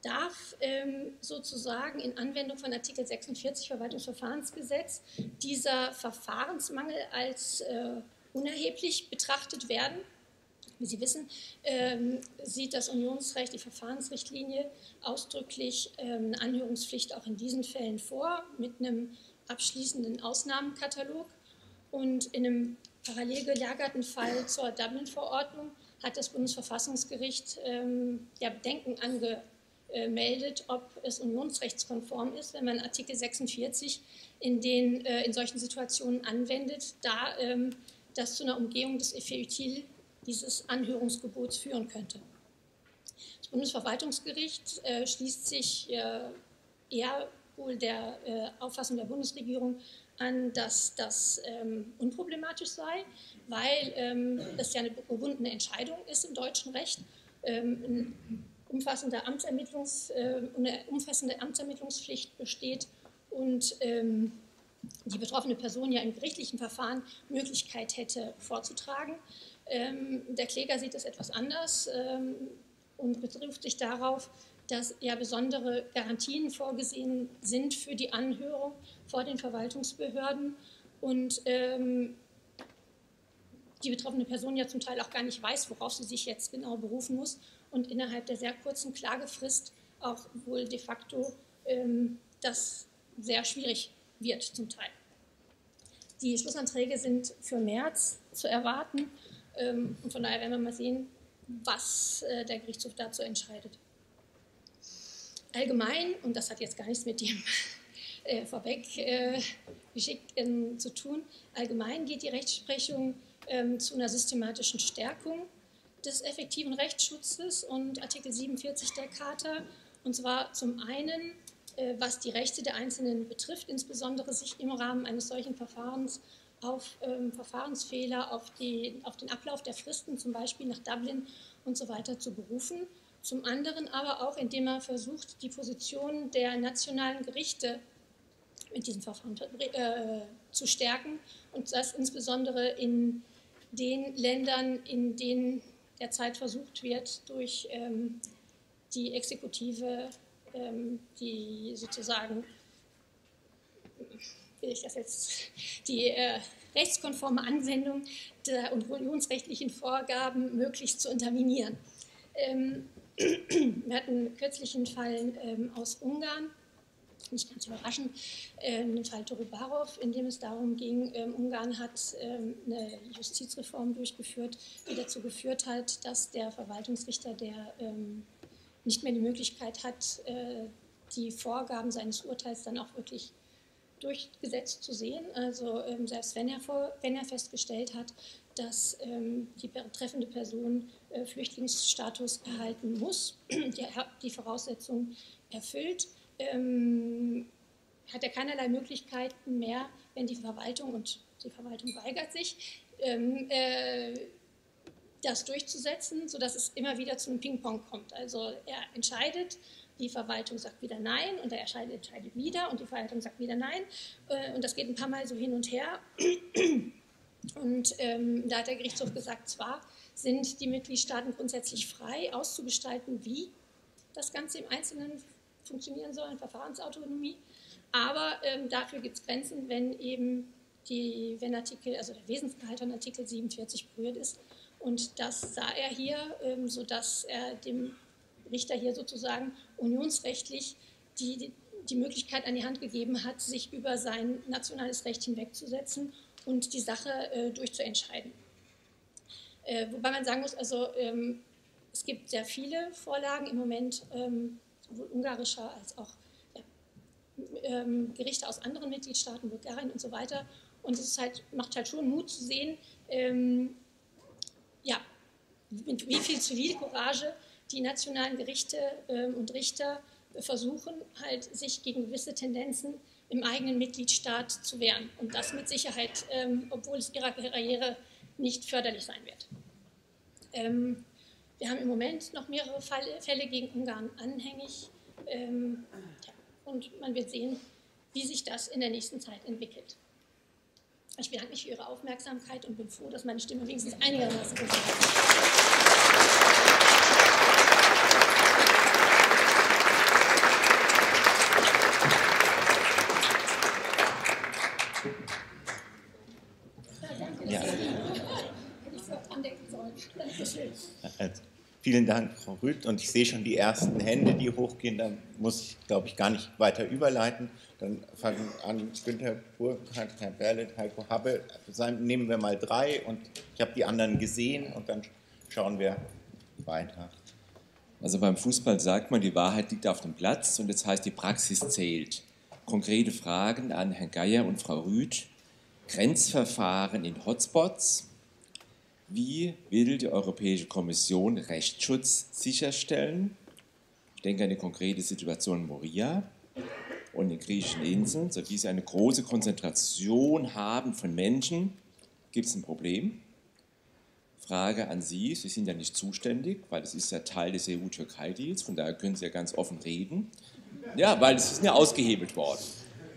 [SPEAKER 3] darf ähm, sozusagen in Anwendung von Artikel 46 Verwaltungsverfahrensgesetz dieser Verfahrensmangel als äh, unerheblich betrachtet werden wie Sie wissen, ähm, sieht das Unionsrecht, die Verfahrensrichtlinie, ausdrücklich ähm, eine Anhörungspflicht auch in diesen Fällen vor, mit einem abschließenden Ausnahmenkatalog. Und in einem parallel gelagerten Fall zur Dublin-Verordnung hat das Bundesverfassungsgericht ähm, ja, Bedenken ange, äh, meldet, ob es unionsrechtskonform ist, wenn man Artikel 46 in, den, äh, in solchen Situationen anwendet, da ähm, das zu einer Umgehung des Effet utile dieses Anhörungsgebots führen könnte. Das Bundesverwaltungsgericht äh, schließt sich äh, eher wohl der äh, Auffassung der Bundesregierung an, dass das ähm, unproblematisch sei, weil ähm, das ja eine gebundene Entscheidung ist im deutschen Recht. Ähm, eine, umfassende Amtsermittlungs, äh, eine umfassende Amtsermittlungspflicht besteht und ähm, die betroffene Person ja im gerichtlichen Verfahren Möglichkeit hätte vorzutragen. Ähm, der Kläger sieht das etwas anders ähm, und betrifft sich darauf, dass ja besondere Garantien vorgesehen sind für die Anhörung vor den Verwaltungsbehörden und ähm, die betroffene Person ja zum Teil auch gar nicht weiß, worauf sie sich jetzt genau berufen muss und innerhalb der sehr kurzen Klagefrist auch wohl de facto ähm, das sehr schwierig wird zum Teil. Die Schlussanträge sind für März zu erwarten und von daher werden wir mal sehen, was äh, der Gerichtshof dazu entscheidet. Allgemein, und das hat jetzt gar nichts mit dem äh, vorweg äh, ähm, zu tun, allgemein geht die Rechtsprechung ähm, zu einer systematischen Stärkung des effektiven Rechtsschutzes und Artikel 47 der Charta. Und zwar zum einen, äh, was die Rechte der Einzelnen betrifft, insbesondere sich im Rahmen eines solchen Verfahrens auf ähm, Verfahrensfehler, auf, die, auf den Ablauf der Fristen, zum Beispiel nach Dublin und so weiter, zu berufen. Zum anderen aber auch, indem er versucht, die Position der nationalen Gerichte mit diesem Verfahren äh, zu stärken und das insbesondere in den Ländern, in denen derzeit versucht wird, durch ähm, die Exekutive, ähm, die sozusagen, will ich das jetzt, die äh, rechtskonforme Anwendung der unionsrechtlichen Vorgaben möglichst zu unterminieren. Ähm, wir hatten kürzlich einen Fall ähm, aus Ungarn, nicht ganz überraschend, äh, den Fall Torubarov, in dem es darum ging, ähm, Ungarn hat ähm, eine Justizreform durchgeführt, die dazu geführt hat, dass der Verwaltungsrichter, der ähm, nicht mehr die Möglichkeit hat, äh, die Vorgaben seines Urteils dann auch wirklich durchgesetzt zu sehen. Also ähm, selbst wenn er, vor, wenn er festgestellt hat, dass ähm, die betreffende Person äh, Flüchtlingsstatus erhalten muss, die, die Voraussetzungen erfüllt, ähm, hat er keinerlei Möglichkeiten mehr, wenn die Verwaltung, und die Verwaltung weigert sich, ähm, äh, das durchzusetzen, sodass es immer wieder zu einem Ping-Pong kommt. Also er entscheidet, die Verwaltung sagt wieder Nein und er entscheidet, entscheidet wieder und die Verwaltung sagt wieder Nein. Äh, und das geht ein paar Mal so hin und her. Und ähm, da hat der Gerichtshof gesagt, zwar sind die Mitgliedstaaten grundsätzlich frei auszugestalten, wie das Ganze im Einzelnen funktionieren soll, Verfahrensautonomie. Aber ähm, dafür gibt es Grenzen, wenn eben die, wenn Artikel, also der Wesensgehalt von Artikel 47 berührt ist. Und das sah er hier, ähm, sodass er dem Richter hier sozusagen unionsrechtlich die, die Möglichkeit an die Hand gegeben hat, sich über sein nationales Recht hinwegzusetzen und die Sache äh, durchzuentscheiden. Äh, wobei man sagen muss, also ähm, es gibt sehr viele Vorlagen im Moment, ähm, sowohl ungarischer als auch ja, ähm, Gerichte aus anderen Mitgliedstaaten, Bulgarien und so weiter. Und es halt, macht halt schon Mut zu sehen, ähm, ja, mit wie viel Zivilcourage die nationalen Gerichte ähm, und Richter versuchen, halt sich gegen gewisse Tendenzen im eigenen Mitgliedstaat zu wehren. Und das mit Sicherheit, ähm, obwohl es ihrer Karriere nicht förderlich sein wird. Ähm, wir haben im Moment noch mehrere Fälle, gegen Ungarn anhängig. Und man wird sehen, wie sich das in der nächsten Zeit entwickelt. Ich bedanke mich für Ihre Aufmerksamkeit und bin froh, dass meine Stimme wenigstens einigermaßen gut ist.
[SPEAKER 1] Vielen Dank, Frau Rüth. Und ich sehe schon die ersten Hände, die hochgehen. Da muss ich, glaube ich, gar nicht weiter überleiten. Dann fangen an Günther Burkhardt, Herr Berlet, Heiko Habbe. Nehmen wir mal drei und ich habe die anderen gesehen und dann schauen wir weiter.
[SPEAKER 4] Also beim Fußball sagt man, die Wahrheit liegt auf dem Platz und das heißt, die Praxis zählt. Konkrete Fragen an Herrn Geier und Frau Rüth. Grenzverfahren in Hotspots. Wie will die Europäische Kommission Rechtsschutz sicherstellen? Ich denke an die konkrete Situation in Moria und den griechischen Inseln, so wie sie eine große Konzentration haben von Menschen, gibt es ein Problem. Frage an Sie, Sie sind ja nicht zuständig, weil es ist ja Teil des EU-Türkei-Deals, von daher können Sie ja ganz offen reden. Ja, weil es ist ja ausgehebelt worden.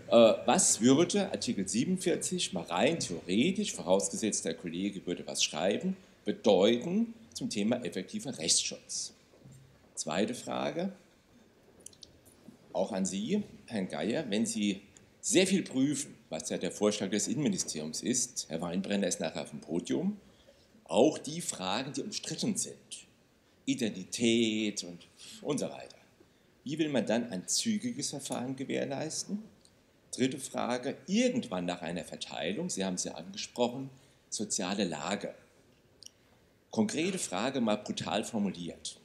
[SPEAKER 4] Äh, was würde Artikel 47 mal rein theoretisch, vorausgesetzt der Kollege würde was schreiben, bedeuten zum Thema effektiver Rechtsschutz? Zweite Frage, auch an Sie, Herrn Geier, wenn Sie sehr viel prüfen, was ja der Vorschlag des Innenministeriums ist, Herr Weinbrenner ist nachher auf dem Podium, auch die Fragen, die umstritten sind, Identität und, und so weiter. Wie will man dann ein zügiges Verfahren gewährleisten? Dritte Frage, irgendwann nach einer Verteilung, Sie haben es ja angesprochen, soziale Lage. Konkrete Frage mal brutal formuliert.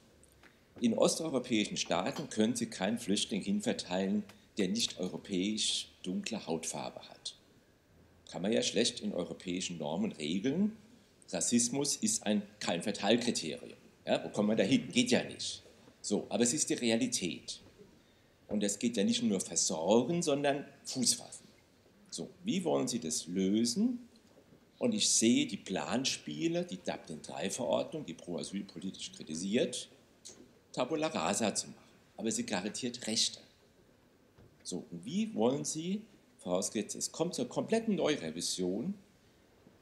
[SPEAKER 4] In osteuropäischen Staaten können Sie keinen Flüchtling hinverteilen, der nicht europäisch dunkle Hautfarbe hat. Kann man ja schlecht in europäischen Normen regeln. Rassismus ist ein kein Verteilkriterium. Ja, wo kommen wir da hin? Geht ja nicht. So, aber es ist die Realität. Und es geht ja nicht nur versorgen, sondern Fuß fassen. So, wie wollen Sie das lösen? Und ich sehe die Planspiele, die Dublin III-Verordnung, die pro Asyl politisch kritisiert, Tabula rasa zu machen. Aber sie garantiert Rechte. So, und wie wollen Sie, vorausgesetzt, es kommt zur kompletten Neurevision,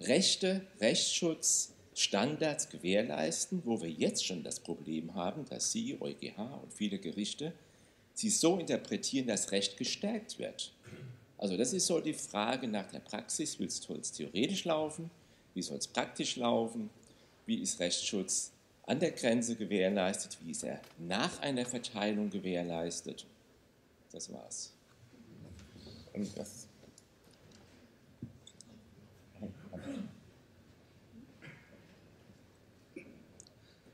[SPEAKER 4] Rechte, Rechtsschutz, Standards gewährleisten, wo wir jetzt schon das Problem haben, dass Sie, EuGH und viele Gerichte, sie so interpretieren, dass Recht gestärkt wird. Also das ist so die Frage nach der Praxis. Wie soll es theoretisch laufen? Wie soll es praktisch laufen? Wie ist Rechtsschutz an der Grenze gewährleistet? Wie ist er nach einer Verteilung gewährleistet? Das war's. Und das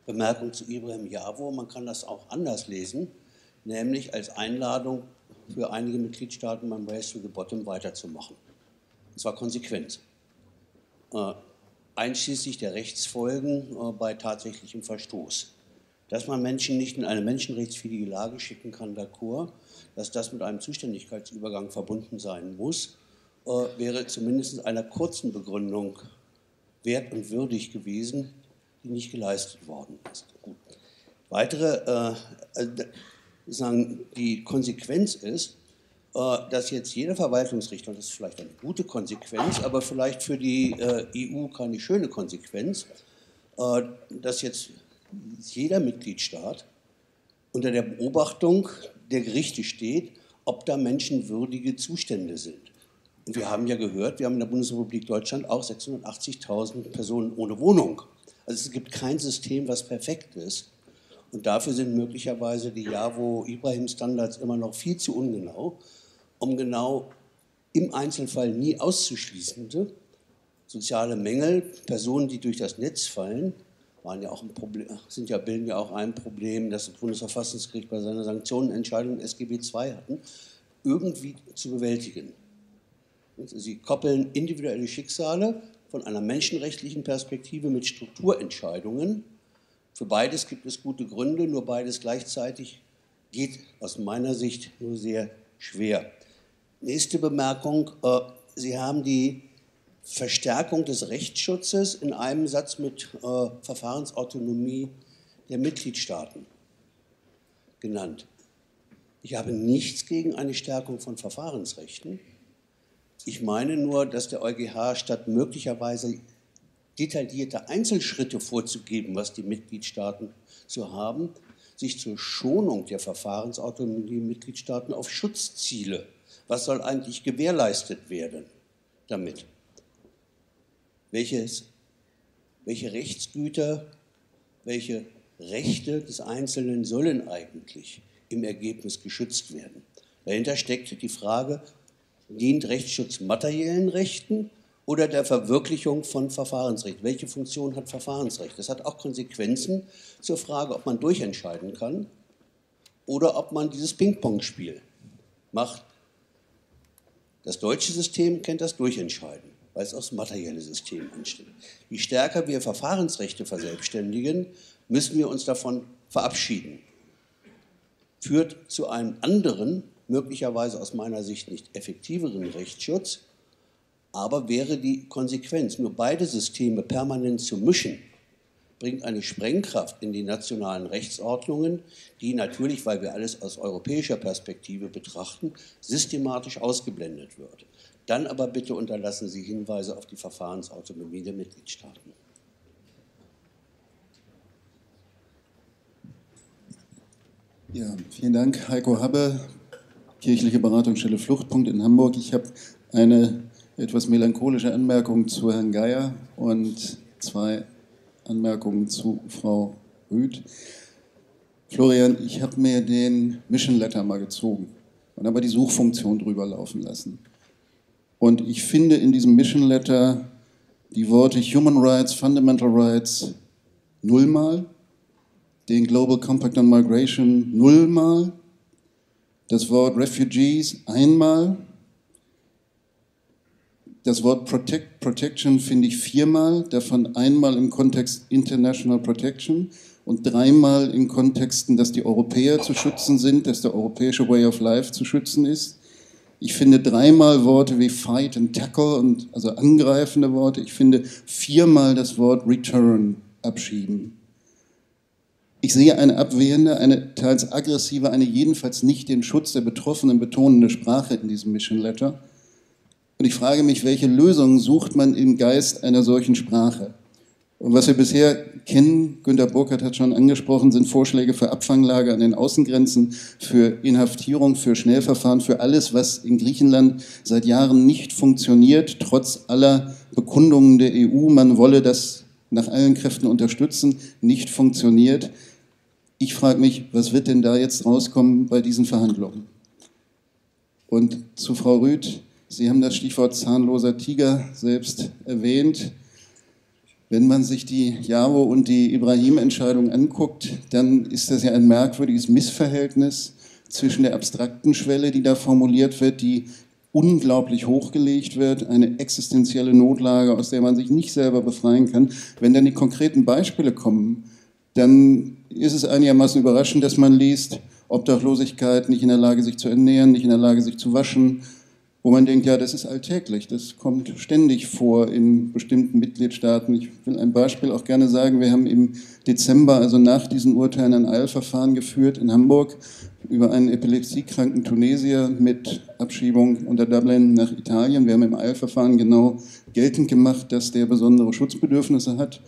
[SPEAKER 5] Bemerkung zu Ibrahim Javo, man kann das auch anders lesen, nämlich als Einladung für einige Mitgliedstaaten beim Race to the Bottom weiterzumachen. Und zwar konsequent. Äh, einschließlich der Rechtsfolgen äh, bei tatsächlichem Verstoß. Dass man Menschen nicht in eine menschenrechtswidrige Lage schicken kann, d'accord, dass das mit einem Zuständigkeitsübergang verbunden sein muss, äh, wäre zumindest einer kurzen Begründung wert und würdig gewesen, die nicht geleistet worden ist. Gut. Weitere, äh, äh sagen, die Konsequenz ist, äh, dass jetzt jeder Verwaltungsrichter, das ist vielleicht eine gute Konsequenz, aber vielleicht für die äh, EU keine schöne Konsequenz, äh, dass jetzt jeder Mitgliedstaat unter der Beobachtung der Gerichte steht, ob da menschenwürdige Zustände sind. Und wir haben ja gehört, wir haben in der Bundesrepublik Deutschland auch 680.000 Personen ohne Wohnung. Also es gibt kein System, was perfekt ist. Und dafür sind möglicherweise die JAVO-Ibrahim-Standards immer noch viel zu ungenau um genau im Einzelfall nie auszuschließende soziale Mängel, Personen, die durch das Netz fallen, waren ja auch ein Problem, sind ja, bilden ja auch ein Problem, das das Bundesverfassungsgericht bei seiner Sanktionenentscheidung SGB II hatten, irgendwie zu bewältigen. Sie koppeln individuelle Schicksale von einer menschenrechtlichen Perspektive mit Strukturentscheidungen. Für beides gibt es gute Gründe, nur beides gleichzeitig geht aus meiner Sicht nur sehr schwer. Nächste Bemerkung. Äh, Sie haben die Verstärkung des Rechtsschutzes in einem Satz mit äh, Verfahrensautonomie der Mitgliedstaaten genannt. Ich habe nichts gegen eine Stärkung von Verfahrensrechten. Ich meine nur, dass der EuGH statt möglicherweise detaillierte Einzelschritte vorzugeben, was die Mitgliedstaaten zu haben, sich zur Schonung der Verfahrensautonomie der Mitgliedstaaten auf Schutzziele was soll eigentlich gewährleistet werden damit? Welches, welche Rechtsgüter, welche Rechte des Einzelnen sollen eigentlich im Ergebnis geschützt werden? Dahinter steckt die Frage, dient Rechtsschutz materiellen Rechten oder der Verwirklichung von Verfahrensrecht. Welche Funktion hat Verfahrensrecht? Das hat auch Konsequenzen zur Frage, ob man durchentscheiden kann oder ob man dieses Ping-Pong-Spiel macht. Das deutsche System kennt das Durchentscheiden, weil es aus materielle System ansteht. Je stärker wir Verfahrensrechte verselbstständigen, müssen wir uns davon verabschieden. Führt zu einem anderen, möglicherweise aus meiner Sicht nicht effektiveren Rechtsschutz, aber wäre die Konsequenz, nur beide Systeme permanent zu mischen, bringt eine Sprengkraft in die nationalen Rechtsordnungen, die natürlich, weil wir alles aus europäischer Perspektive betrachten, systematisch ausgeblendet wird. Dann aber bitte unterlassen Sie Hinweise auf die Verfahrensautonomie der Mitgliedstaaten.
[SPEAKER 6] Ja, vielen Dank, Heiko Habbe, kirchliche Beratungsstelle Fluchtpunkt in Hamburg. Ich habe eine etwas melancholische Anmerkung zu Herrn Geier und zwei Anmerkungen zu Frau Rüth. Florian, ich habe mir den Mission Letter mal gezogen und aber die Suchfunktion drüber laufen lassen. Und ich finde in diesem Mission Letter die Worte Human Rights, Fundamental Rights nullmal, den Global Compact on Migration nullmal, das Wort Refugees einmal das Wort Protect, Protection finde ich viermal, davon einmal im Kontext International Protection und dreimal in Kontexten, dass die Europäer zu schützen sind, dass der europäische Way of Life zu schützen ist. Ich finde dreimal Worte wie Fight and Tackle, und, also angreifende Worte. Ich finde viermal das Wort Return, abschieben. Ich sehe eine abwehrende, eine teils aggressive, eine jedenfalls nicht den Schutz der Betroffenen betonende Sprache in diesem Mission Letter. Und ich frage mich, welche Lösungen sucht man im Geist einer solchen Sprache? Und was wir bisher kennen, Günter Burkhardt hat schon angesprochen, sind Vorschläge für Abfanglager an den Außengrenzen, für Inhaftierung, für Schnellverfahren, für alles, was in Griechenland seit Jahren nicht funktioniert, trotz aller Bekundungen der EU, man wolle das nach allen Kräften unterstützen, nicht funktioniert. Ich frage mich, was wird denn da jetzt rauskommen bei diesen Verhandlungen? Und zu Frau Rüth, Sie haben das Stichwort zahnloser Tiger selbst erwähnt. Wenn man sich die Javo und die Ibrahim-Entscheidung anguckt, dann ist das ja ein merkwürdiges Missverhältnis zwischen der abstrakten Schwelle, die da formuliert wird, die unglaublich hochgelegt wird, eine existenzielle Notlage, aus der man sich nicht selber befreien kann. Wenn dann die konkreten Beispiele kommen, dann ist es einigermaßen überraschend, dass man liest, Obdachlosigkeit, nicht in der Lage, sich zu ernähren, nicht in der Lage, sich zu waschen, wo man denkt, ja, das ist alltäglich, das kommt ständig vor in bestimmten Mitgliedstaaten. Ich will ein Beispiel auch gerne sagen. Wir haben im Dezember, also nach diesen Urteilen, ein Eilverfahren geführt in Hamburg über einen epilepsiekranken Tunesier mit Abschiebung unter Dublin nach Italien. Wir haben im Eilverfahren genau geltend gemacht, dass der besondere Schutzbedürfnisse hat.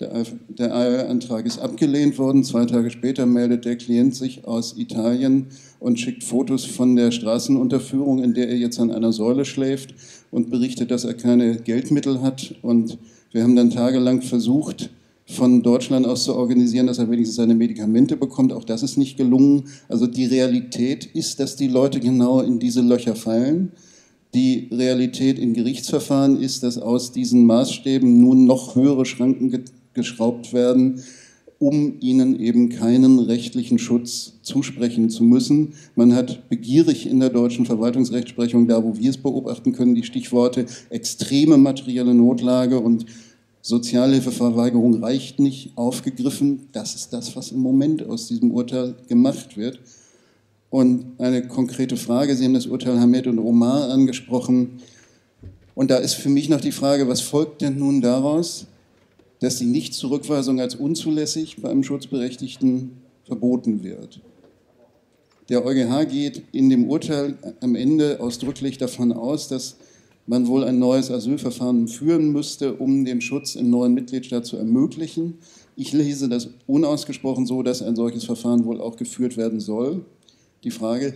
[SPEAKER 6] Der Eilantrag ist abgelehnt worden. Zwei Tage später meldet der Klient sich aus Italien und schickt Fotos von der Straßenunterführung, in der er jetzt an einer Säule schläft und berichtet, dass er keine Geldmittel hat. Und wir haben dann tagelang versucht, von Deutschland aus zu organisieren, dass er wenigstens seine Medikamente bekommt. Auch das ist nicht gelungen. Also die Realität ist, dass die Leute genau in diese Löcher fallen. Die Realität in Gerichtsverfahren ist, dass aus diesen Maßstäben nun noch höhere Schranken geschraubt werden, um ihnen eben keinen rechtlichen Schutz zusprechen zu müssen. Man hat begierig in der deutschen Verwaltungsrechtsprechung, da wo wir es beobachten können, die Stichworte extreme materielle Notlage und Sozialhilfeverweigerung reicht nicht aufgegriffen. Das ist das, was im Moment aus diesem Urteil gemacht wird. Und eine konkrete Frage, Sie haben das Urteil Hamed und Omar angesprochen. Und da ist für mich noch die Frage, was folgt denn nun daraus? Dass die Nichtzurückweisung als unzulässig bei einem Schutzberechtigten verboten wird. Der EuGH geht in dem Urteil am Ende ausdrücklich davon aus, dass man wohl ein neues Asylverfahren führen müsste, um den Schutz im neuen Mitgliedstaat zu ermöglichen. Ich lese das unausgesprochen so, dass ein solches Verfahren wohl auch geführt werden soll. Die Frage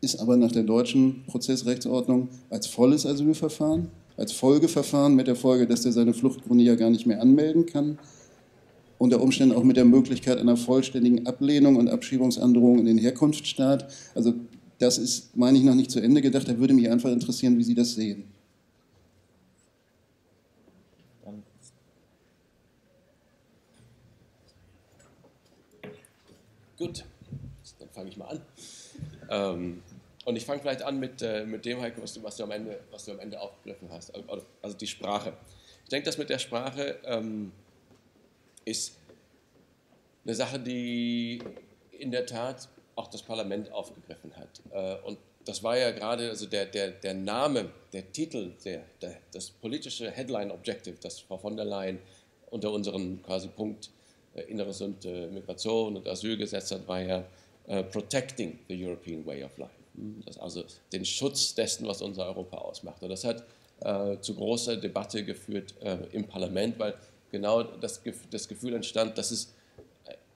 [SPEAKER 6] ist aber nach der deutschen Prozessrechtsordnung als volles Asylverfahren als Folgeverfahren mit der Folge, dass er seine Fluchtgründe ja gar nicht mehr anmelden kann. Unter Umständen auch mit der Möglichkeit einer vollständigen Ablehnung und Abschiebungsandrohung in den Herkunftsstaat. Also das ist, meine ich, noch nicht zu Ende gedacht. Da würde mich einfach interessieren, wie Sie das sehen.
[SPEAKER 2] Gut, dann fange ich mal an. Ähm, und ich fange vielleicht an mit, äh, mit dem, Heiko, was du, was, du am Ende, was du am Ende aufgegriffen hast, also, also die Sprache. Ich denke, das mit der Sprache ähm, ist eine Sache, die in der Tat auch das Parlament aufgegriffen hat. Äh, und das war ja gerade also der, der, der Name, der Titel, der, der, das politische Headline Objective, das Frau von der Leyen unter unseren quasi Punkt äh, Inneres und äh, Migration und Asyl gesetzt hat, war ja äh, Protecting the European Way of Life. Also den Schutz dessen, was unser Europa ausmacht. Und das hat äh, zu großer Debatte geführt äh, im Parlament, weil genau das, das Gefühl entstand, dass es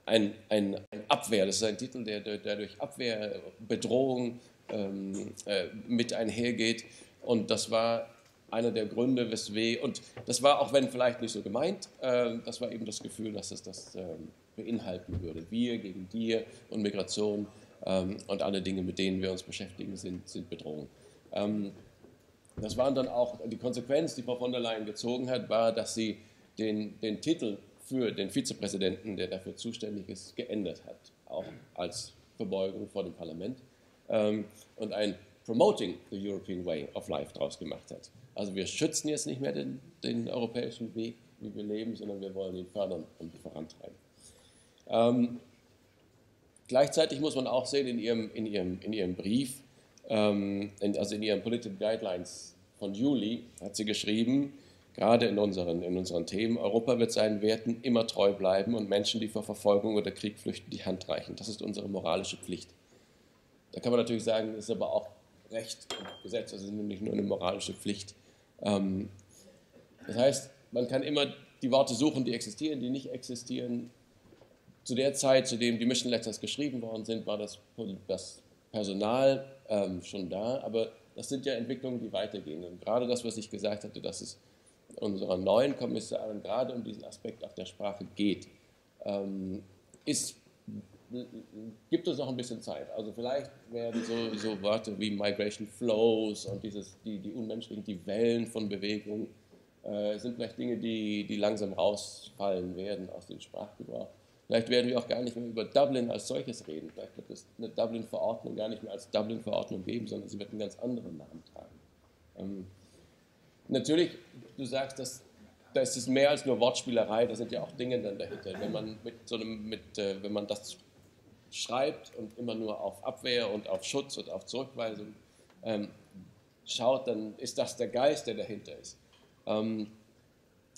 [SPEAKER 2] ein, ein, ein, Abwehr, das ist ein Titel, der, der durch Abwehr, Bedrohung ähm, äh, mit einhergeht. Und das war einer der Gründe, weswegen, und das war auch wenn vielleicht nicht so gemeint, äh, das war eben das Gefühl, dass es das äh, beinhalten würde. Wir gegen dir und Migration ähm, und alle Dinge, mit denen wir uns beschäftigen, sind, sind Bedrohungen. Ähm, das waren dann auch die Konsequenz, die Frau von der Leyen gezogen hat, war, dass sie den, den Titel für den Vizepräsidenten, der dafür zuständig ist, geändert hat, auch als Verbeugung vor dem Parlament ähm, und ein Promoting the European Way of Life daraus gemacht hat. Also wir schützen jetzt nicht mehr den, den europäischen Weg, wie wir leben, sondern wir wollen ihn fördern und vorantreiben. Ähm, gleichzeitig muss man auch sehen in ihrem, in ihrem, in ihrem Brief, ähm, in, also in ihren Political Guidelines von Juli, hat sie geschrieben, gerade in unseren, in unseren Themen, Europa wird seinen Werten immer treu bleiben und Menschen, die vor Verfolgung oder Krieg flüchten, die Hand reichen. Das ist unsere moralische Pflicht. Da kann man natürlich sagen, das ist aber auch Recht und Gesetz, das ist nämlich nur eine moralische Pflicht. Ähm, das heißt, man kann immer die Worte suchen, die existieren, die nicht existieren. Zu der Zeit, zu dem die Mission Letters geschrieben worden sind, war das, das Personal ähm, schon da, aber das sind ja Entwicklungen, die weitergehen. Und gerade das, was ich gesagt hatte, dass es unserer neuen Kommissarin gerade um diesen Aspekt auf der Sprache geht, ähm, ist gibt uns noch ein bisschen Zeit. Also vielleicht werden so, so Worte wie Migration Flows und dieses, die, die unmenschlichen, die Wellen von Bewegung, äh, sind vielleicht Dinge, die, die langsam rausfallen werden aus dem Sprachgebrauch. Vielleicht werden wir auch gar nicht mehr über Dublin als solches reden. Vielleicht wird es eine Dublin-Verordnung gar nicht mehr als Dublin-Verordnung geben, sondern sie wird einen ganz anderen Namen tragen. Ähm, natürlich, du sagst, dass da ist es mehr als nur Wortspielerei, da sind ja auch Dinge dann dahinter. Wenn man mit so einem, mit, äh, wenn man das schreibt und immer nur auf Abwehr und auf Schutz und auf Zurückweisung ähm, schaut, dann ist das der Geist, der dahinter ist. Ähm,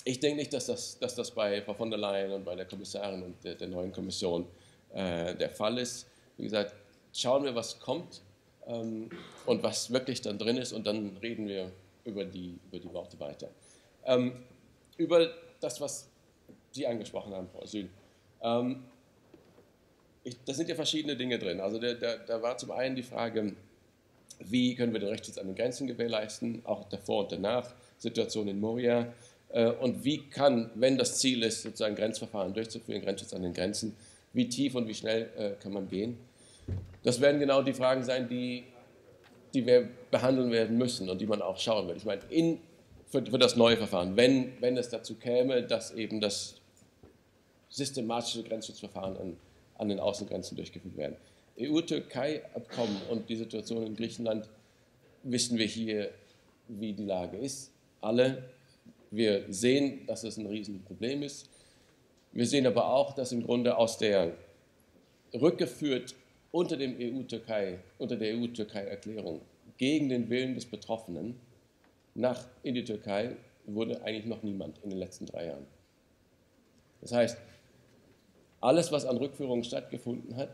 [SPEAKER 2] ich denke nicht, dass das, dass das bei Frau von der Leyen und bei der Kommissarin und der, der neuen Kommission äh, der Fall ist. Wie gesagt, schauen wir, was kommt ähm, und was wirklich dann drin ist und dann reden wir über die, über die Worte weiter. Ähm, über das, was Sie angesprochen haben, Frau Sühl. Ähm, ich, da sind ja verschiedene Dinge drin. Also da war zum einen die Frage, wie können wir den Rechtsschutz an den Grenzen gewährleisten, auch davor und danach, Situation in Moria. Äh, und wie kann, wenn das Ziel ist, sozusagen Grenzverfahren durchzuführen, Grenzschutz an den Grenzen, wie tief und wie schnell äh, kann man gehen? Das werden genau die Fragen sein, die, die wir behandeln werden müssen und die man auch schauen wird. Ich meine, in, für, für das neue Verfahren, wenn, wenn es dazu käme, dass eben das systematische Grenzschutzverfahren an an den Außengrenzen durchgeführt werden. EU-Türkei-Abkommen und die Situation in Griechenland wissen wir hier, wie die Lage ist. Alle. Wir sehen, dass es ein Riesenproblem ist. Wir sehen aber auch, dass im Grunde aus der rückgeführt unter, dem EU-Türkei, unter der EU-Türkei-Erklärung gegen den Willen des Betroffenen nach in die Türkei wurde eigentlich noch niemand in den letzten drei Jahren. Das heißt, alles, was an Rückführungen stattgefunden hat,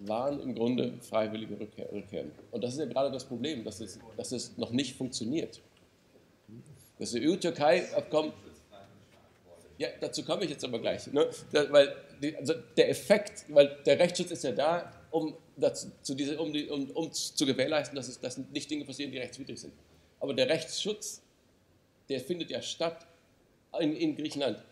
[SPEAKER 2] waren im Grunde freiwillige Rückkehr, Rückkehren. Und das ist ja gerade das Problem, dass es, dass es noch nicht funktioniert. Das EU-Türkei-Abkommen, ja, dazu komme ich jetzt aber gleich, ne? da, weil die, also der Effekt, weil der Rechtsschutz ist ja da, um, dazu, zu diese, um, die, um, um zu gewährleisten, dass, es, dass nicht Dinge passieren, die rechtswidrig sind. Aber der Rechtsschutz, der findet ja statt in, in Griechenland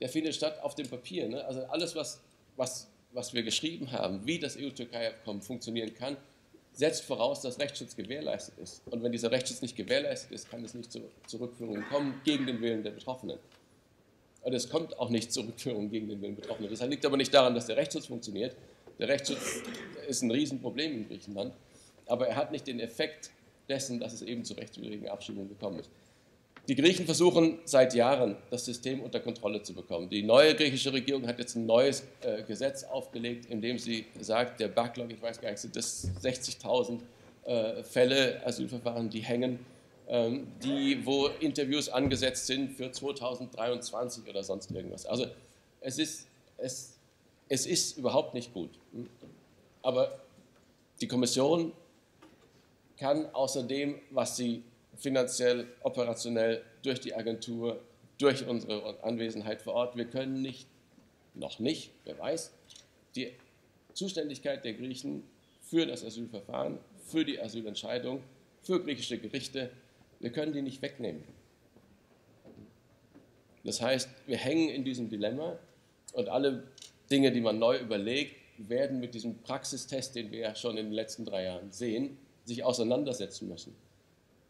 [SPEAKER 2] der findet statt auf dem Papier. Ne? Also alles, was, was, was wir geschrieben haben, wie das EU-Türkei-Abkommen funktionieren kann, setzt voraus, dass Rechtsschutz gewährleistet ist. Und wenn dieser Rechtsschutz nicht gewährleistet ist, kann es nicht zu, zu Rückführungen kommen gegen den Willen der Betroffenen. Und es kommt auch nicht zur Rückführung gegen den Willen der Betroffenen. Das liegt aber nicht daran, dass der Rechtsschutz funktioniert, Der Rechtsschutz ist ein Riesenproblem in Griechenland, aber er hat nicht den Effekt dessen, dass es eben zu rechtswidrigen Abschiebungen gekommen ist. Die Griechen versuchen seit Jahren, das System unter Kontrolle zu bekommen. Die neue griechische Regierung hat jetzt ein neues äh, Gesetz aufgelegt, in dem sie sagt, der Backlog, ich weiß gar nicht, sind das 60.000 äh, Fälle, Asylverfahren, die hängen, ähm, die, wo Interviews angesetzt sind für 2023 oder sonst irgendwas. Also es ist, es, es ist überhaupt nicht gut. Aber die Kommission kann außerdem, was sie finanziell, operationell durch die Agentur, durch unsere Anwesenheit vor Ort. Wir können nicht, noch nicht, wer weiß, die Zuständigkeit der Griechen für das Asylverfahren, für die Asylentscheidung, für griechische Gerichte, wir können die nicht wegnehmen. Das heißt, wir hängen in diesem Dilemma und alle Dinge, die man neu überlegt, werden mit diesem Praxistest, den wir ja schon in den letzten drei Jahren sehen, sich auseinandersetzen müssen.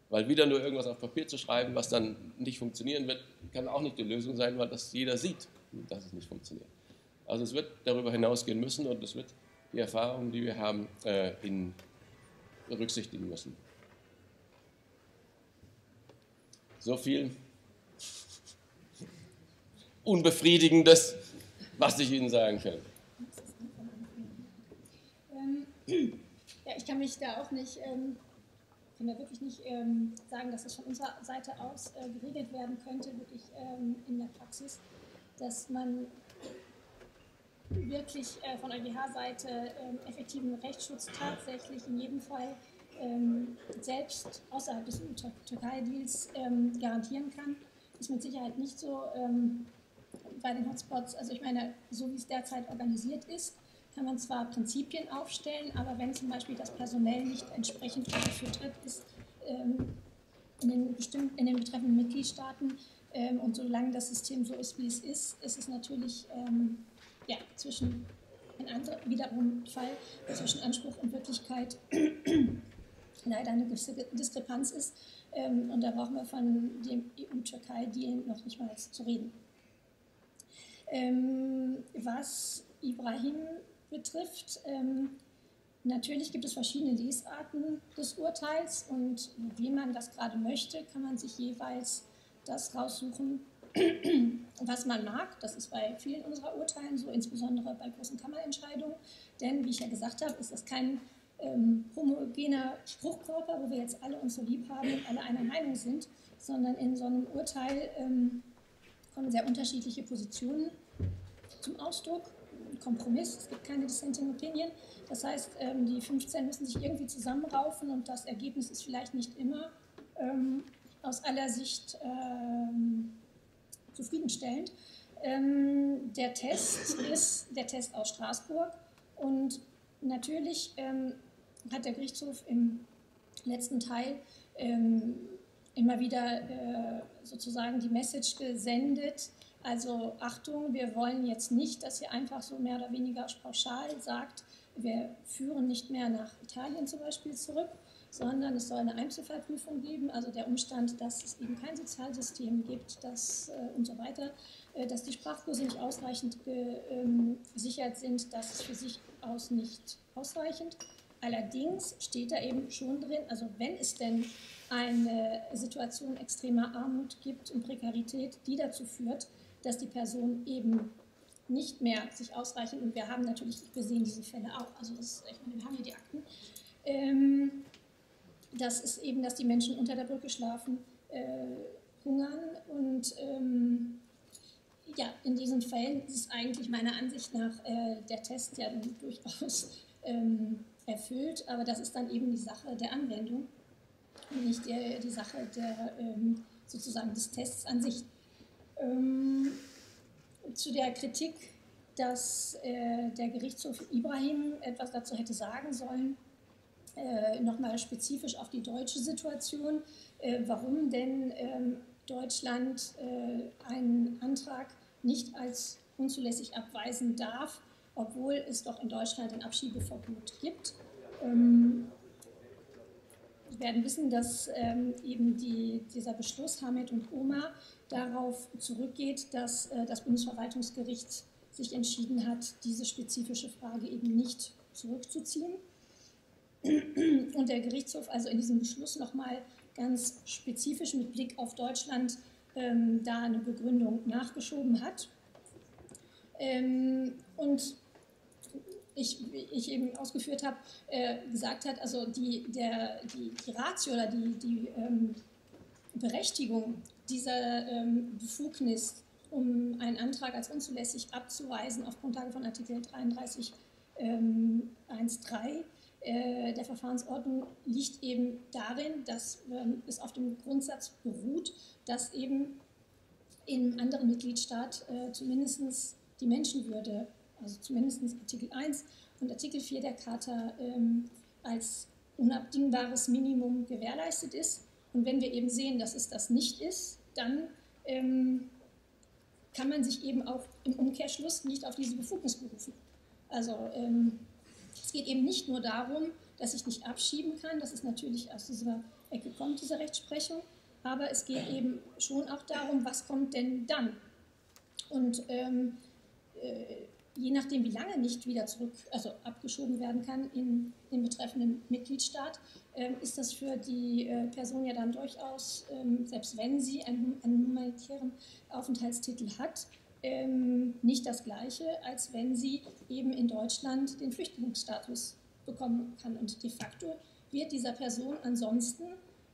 [SPEAKER 2] Weil wieder nur irgendwas auf Papier zu schreiben, was dann nicht funktionieren wird, kann auch nicht die Lösung sein, weil das jeder sieht, dass es nicht funktioniert. Also es wird darüber hinausgehen müssen und es wird die Erfahrungen, die wir haben, äh, in berücksichtigen müssen. So viel Unbefriedigendes, was ich Ihnen sagen kann.
[SPEAKER 3] Ähm, ja, ich kann mich da auch nicht ähm, können wir wirklich nicht ähm, sagen, dass das von unserer Seite aus äh, geregelt werden könnte, wirklich ähm, in der Praxis, dass man wirklich äh, von EuGH-Seite äh, effektiven Rechtsschutz tatsächlich in jedem Fall ähm, selbst außerhalb des Türkei-Deals ähm, garantieren kann. Ist mit Sicherheit nicht so ähm, bei den Hotspots. Also ich meine, so wie es derzeit organisiert ist, kann man zwar Prinzipien aufstellen, aber wenn zum Beispiel das Personell nicht entsprechend vorgeführt wird, ist ähm, in, den bestimmten, in den betreffenden Mitgliedstaaten ähm, und solange das System so ist, wie es ist, ist es natürlich ähm, ja, zwischen ein anderer wiederum Fall zwischen Anspruch und Wirklichkeit leider eine gewisse Diskrepanz ist. Ähm, und da brauchen wir von dem EU-Türkei-Deal noch nicht mal zu reden. Ähm, was Ibrahim betrifft. Ähm, natürlich gibt es verschiedene Lesarten des Urteils und wie man das gerade möchte, kann man sich jeweils das raussuchen, was man mag. Das ist bei vielen unserer Urteilen so, insbesondere bei großen Kammerentscheidungen. Denn, wie ich ja gesagt habe, ist das kein ähm, homogener Spruchkörper, wo wir jetzt alle uns so lieb haben und alle einer Meinung sind, sondern in so einem Urteil ähm, kommen sehr unterschiedliche Positionen zum Ausdruck. Kompromiss, es gibt keine Dissenting Opinion. Das heißt, ähm, die 15 müssen sich irgendwie zusammenraufen und das Ergebnis ist vielleicht nicht immer ähm, aus aller Sicht ähm, zufriedenstellend. Der Test ist der Test aus Straßburg und natürlich hat der Gerichtshof im letzten Teil immer wieder äh, sozusagen die Message gesendet, also Achtung, wir wollen jetzt nicht, dass ihr einfach so mehr oder weniger pauschal sagt, wir führen nicht mehr nach Italien zum Beispiel zurück, sondern es soll eine Einzelfallprüfung geben, also der Umstand, dass es eben kein Sozialsystem gibt das, äh, und so weiter, äh, dass die Sprachkurse nicht ausreichend ähm, gesichert sind, das ist für sich aus nicht ausreichend. Allerdings steht da eben schon drin, also wenn es denn eine Situation extremer Armut gibt und Prekarität, die dazu führt, dass die Person eben nicht mehr sich ausreichend, und wir haben natürlich, wir sehen diese Fälle auch, also das, ich meine, wir haben hier die Akten, ähm, das ist eben, dass die Menschen unter der Brücke schlafen, äh, hungern und ähm, ja, in diesen Fällen ist eigentlich meiner Ansicht nach äh, der Test ja durchaus ähm, erfüllt, aber das ist dann eben die Sache der Anwendung und nicht der, die Sache der, ähm, sozusagen des Tests an sich. Ähm, zu der Kritik, dass äh, der Gerichtshof Ibrahim etwas dazu hätte sagen sollen, äh, nochmal spezifisch auf die deutsche Situation, äh, warum denn ähm, Deutschland äh, einen Antrag nicht als unzulässig abweisen darf, obwohl es doch in Deutschland ein Abschiebeverbot gibt. Ähm, wir werden wissen, dass ähm, eben die, dieser Beschluss Hamid und Oma darauf zurückgeht, dass äh, das Bundesverwaltungsgericht sich entschieden hat, diese spezifische Frage eben nicht zurückzuziehen. Und der Gerichtshof also in diesem Beschluss nochmal ganz spezifisch mit Blick auf Deutschland ähm, da eine Begründung nachgeschoben hat. Ähm, und ich, ich eben ausgeführt habe, äh, gesagt hat, also die, der, die, die Ratio oder die, die ähm, Berechtigung dieser ähm, Befugnis, um einen Antrag als unzulässig abzuweisen auf Grundlage von Artikel 33 ähm, 1.3 äh, der Verfahrensordnung liegt eben darin, dass ähm, es auf dem Grundsatz beruht, dass eben in anderen Mitgliedstaat äh, zumindest die Menschenwürde, also zumindest Artikel 1 und Artikel 4 der Charta ähm, als unabdingbares Minimum gewährleistet ist. Und wenn wir eben sehen, dass es das nicht ist, dann ähm, kann man sich eben auch im Umkehrschluss nicht auf diese Befugnis berufen. Also ähm, es geht eben nicht nur darum, dass ich nicht abschieben kann, das ist natürlich aus dieser Ecke kommt, diese Rechtsprechung, aber es geht eben schon auch darum, was kommt denn dann? Und ähm, äh, je nachdem, wie lange nicht wieder zurück, also abgeschoben werden kann in den betreffenden Mitgliedstaat, äh, ist das für die äh, Person ja dann durchaus, ähm, selbst wenn sie einen, einen humanitären Aufenthaltstitel hat, ähm, nicht das Gleiche, als wenn sie eben in Deutschland den Flüchtlingsstatus bekommen kann. Und de facto wird dieser Person ansonsten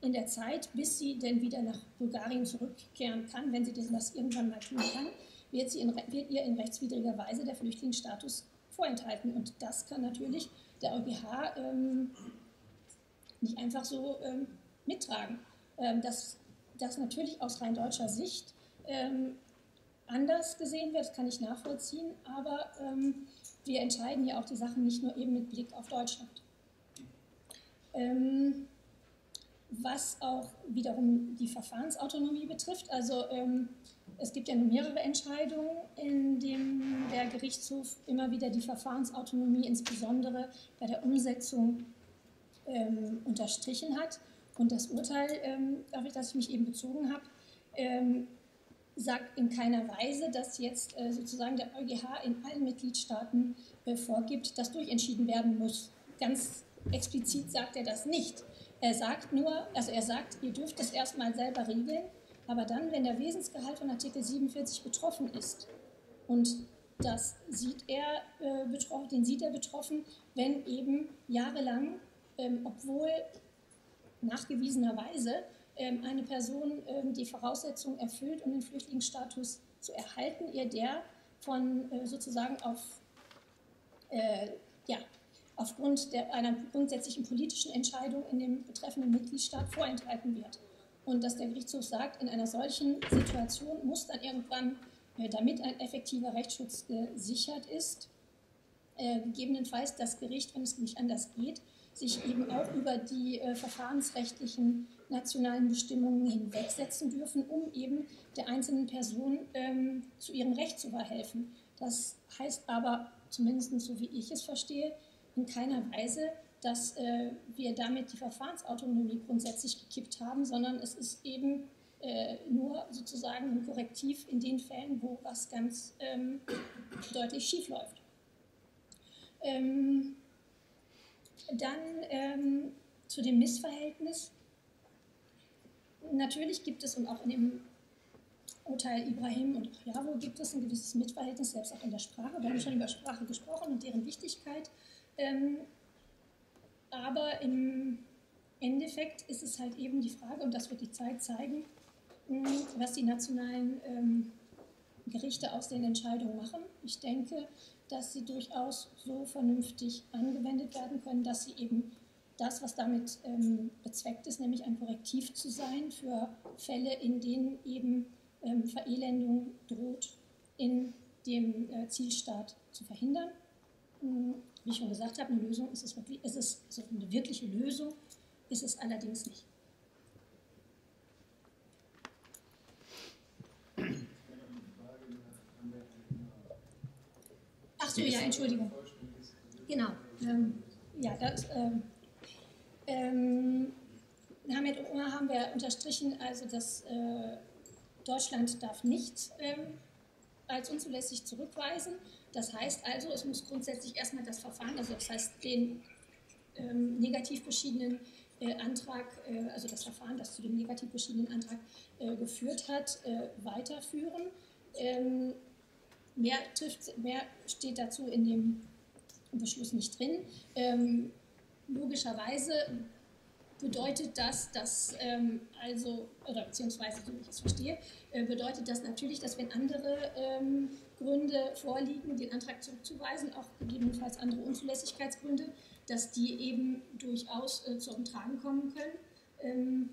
[SPEAKER 3] in der Zeit, bis sie denn wieder nach Bulgarien zurückkehren kann, wenn sie das irgendwann mal tun kann, wird, in, wird ihr in rechtswidriger Weise der Flüchtlingsstatus vorenthalten. Und das kann natürlich der EuGH ähm, nicht einfach so ähm, mittragen. Ähm, dass das natürlich aus rein deutscher Sicht ähm, anders gesehen wird, kann ich nachvollziehen, aber ähm, wir entscheiden ja auch die Sachen nicht nur eben mit Blick auf Deutschland. Ähm, was auch wiederum die Verfahrensautonomie betrifft, also es gibt ja nur mehrere Entscheidungen, in denen der Gerichtshof immer wieder die Verfahrensautonomie insbesondere bei der Umsetzung ähm, unterstrichen hat. Und das Urteil, ähm, auf das ich mich eben bezogen habe, ähm, sagt in keiner Weise, dass jetzt äh, sozusagen der EuGH in allen Mitgliedstaaten äh, vorgibt, dass durchentschieden werden muss. Ganz explizit sagt er das nicht. Er sagt nur, also er sagt, ihr dürft es erstmal selber regeln, aber dann, wenn der Wesensgehalt von Artikel 47 betroffen ist, und das sieht er, äh, betroffen, den sieht er betroffen, wenn eben jahrelang, ähm, obwohl nachgewiesenerweise ähm, eine Person ähm, die Voraussetzungen erfüllt, um den Flüchtlingsstatus zu erhalten, ihr der von äh, sozusagen auf, äh, ja, aufgrund der, einer grundsätzlichen politischen Entscheidung in dem betreffenden Mitgliedstaat vorenthalten wird. Und dass der Gerichtshof sagt, in einer solchen Situation muss dann irgendwann, äh, damit ein effektiver Rechtsschutz gesichert ist, äh, gegebenenfalls das Gericht, wenn es nicht anders geht, sich eben auch über die äh, verfahrensrechtlichen nationalen Bestimmungen hinwegsetzen dürfen, um eben der einzelnen Person ähm, zu ihrem Recht zu verhelfen. Das heißt aber, zumindest so wie ich es verstehe, in keiner Weise, dass äh, wir damit die Verfahrensautonomie grundsätzlich gekippt haben, sondern es ist eben äh, nur sozusagen ein Korrektiv in den Fällen, wo was ganz ähm, deutlich schief läuft. Ähm, dann ähm, zu dem Missverhältnis. Natürlich gibt es und auch in dem Urteil Ibrahim und Javo gibt es ein gewisses Missverhältnis, selbst auch in der Sprache. Wir haben schon über Sprache gesprochen und deren Wichtigkeit. Aber im Endeffekt ist es halt eben die Frage, und das wird die Zeit zeigen, was die nationalen ähm, Gerichte aus den Entscheidungen machen. Ich denke, dass sie durchaus so vernünftig angewendet werden können, dass sie eben das, was damit ähm, bezweckt ist, nämlich ein Korrektiv zu sein für Fälle, in denen eben ähm, Verelendung droht, in dem äh, Zielstaat zu verhindern. Wie ich schon gesagt habe, eine Lösung ist es wirklich, ist es so eine wirkliche Lösung, ist es allerdings nicht. Ach so, ja, Entschuldigung. Genau. Ähm, ja, das, ähm, ähm, Hamid und Umar haben wir unterstrichen, also dass äh, Deutschland darf nicht ähm, als unzulässig zurückweisen. Das heißt also, es muss grundsätzlich erstmal das Verfahren, also das heißt den ähm, negativ beschiedenen äh, Antrag, äh, also das Verfahren, das zu dem negativ beschiedenen Antrag äh, geführt hat, äh, weiterführen. Ähm, mehr, trifft, mehr steht dazu in dem Beschluss nicht drin. Ähm, logischerweise bedeutet das, dass ähm, also, oder beziehungsweise, wie ich es verstehe, äh, bedeutet das natürlich, dass wenn andere ähm, Gründe vorliegen, den Antrag zurückzuweisen, auch gegebenenfalls andere Unzulässigkeitsgründe, dass die eben durchaus äh, zum Tragen kommen können. Ähm,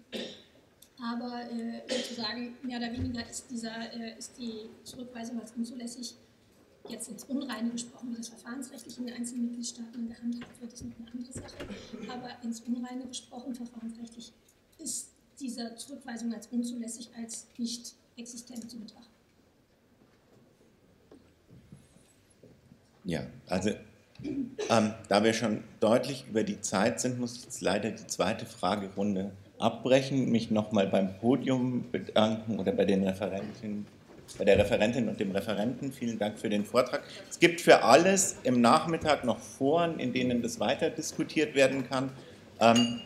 [SPEAKER 3] aber äh, sozusagen mehr oder weniger ist, dieser, äh, ist die Zurückweisung als unzulässig jetzt ins Unreine gesprochen, wie das verfahrensrechtlich in den einzelnen Mitgliedstaaten gehandhabt wird, ist noch eine andere Sache. Aber ins Unreine gesprochen, verfahrensrechtlich, ist diese Zurückweisung als unzulässig, als nicht existent zu betrachten.
[SPEAKER 1] Ja, also ähm, da wir schon deutlich über die Zeit sind, muss ich jetzt leider die zweite Fragerunde abbrechen, mich nochmal beim Podium bedanken oder bei den Referentinnen bei der Referentin und dem Referenten. Vielen Dank für den Vortrag. Es gibt für alles im Nachmittag noch Foren, in denen das weiter diskutiert werden kann. Ähm,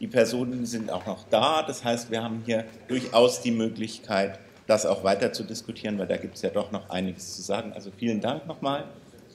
[SPEAKER 1] die Personen sind auch noch da. Das heißt, wir haben hier durchaus die Möglichkeit, das auch weiter zu diskutieren, weil da gibt es ja doch noch einiges zu sagen. Also vielen Dank nochmal.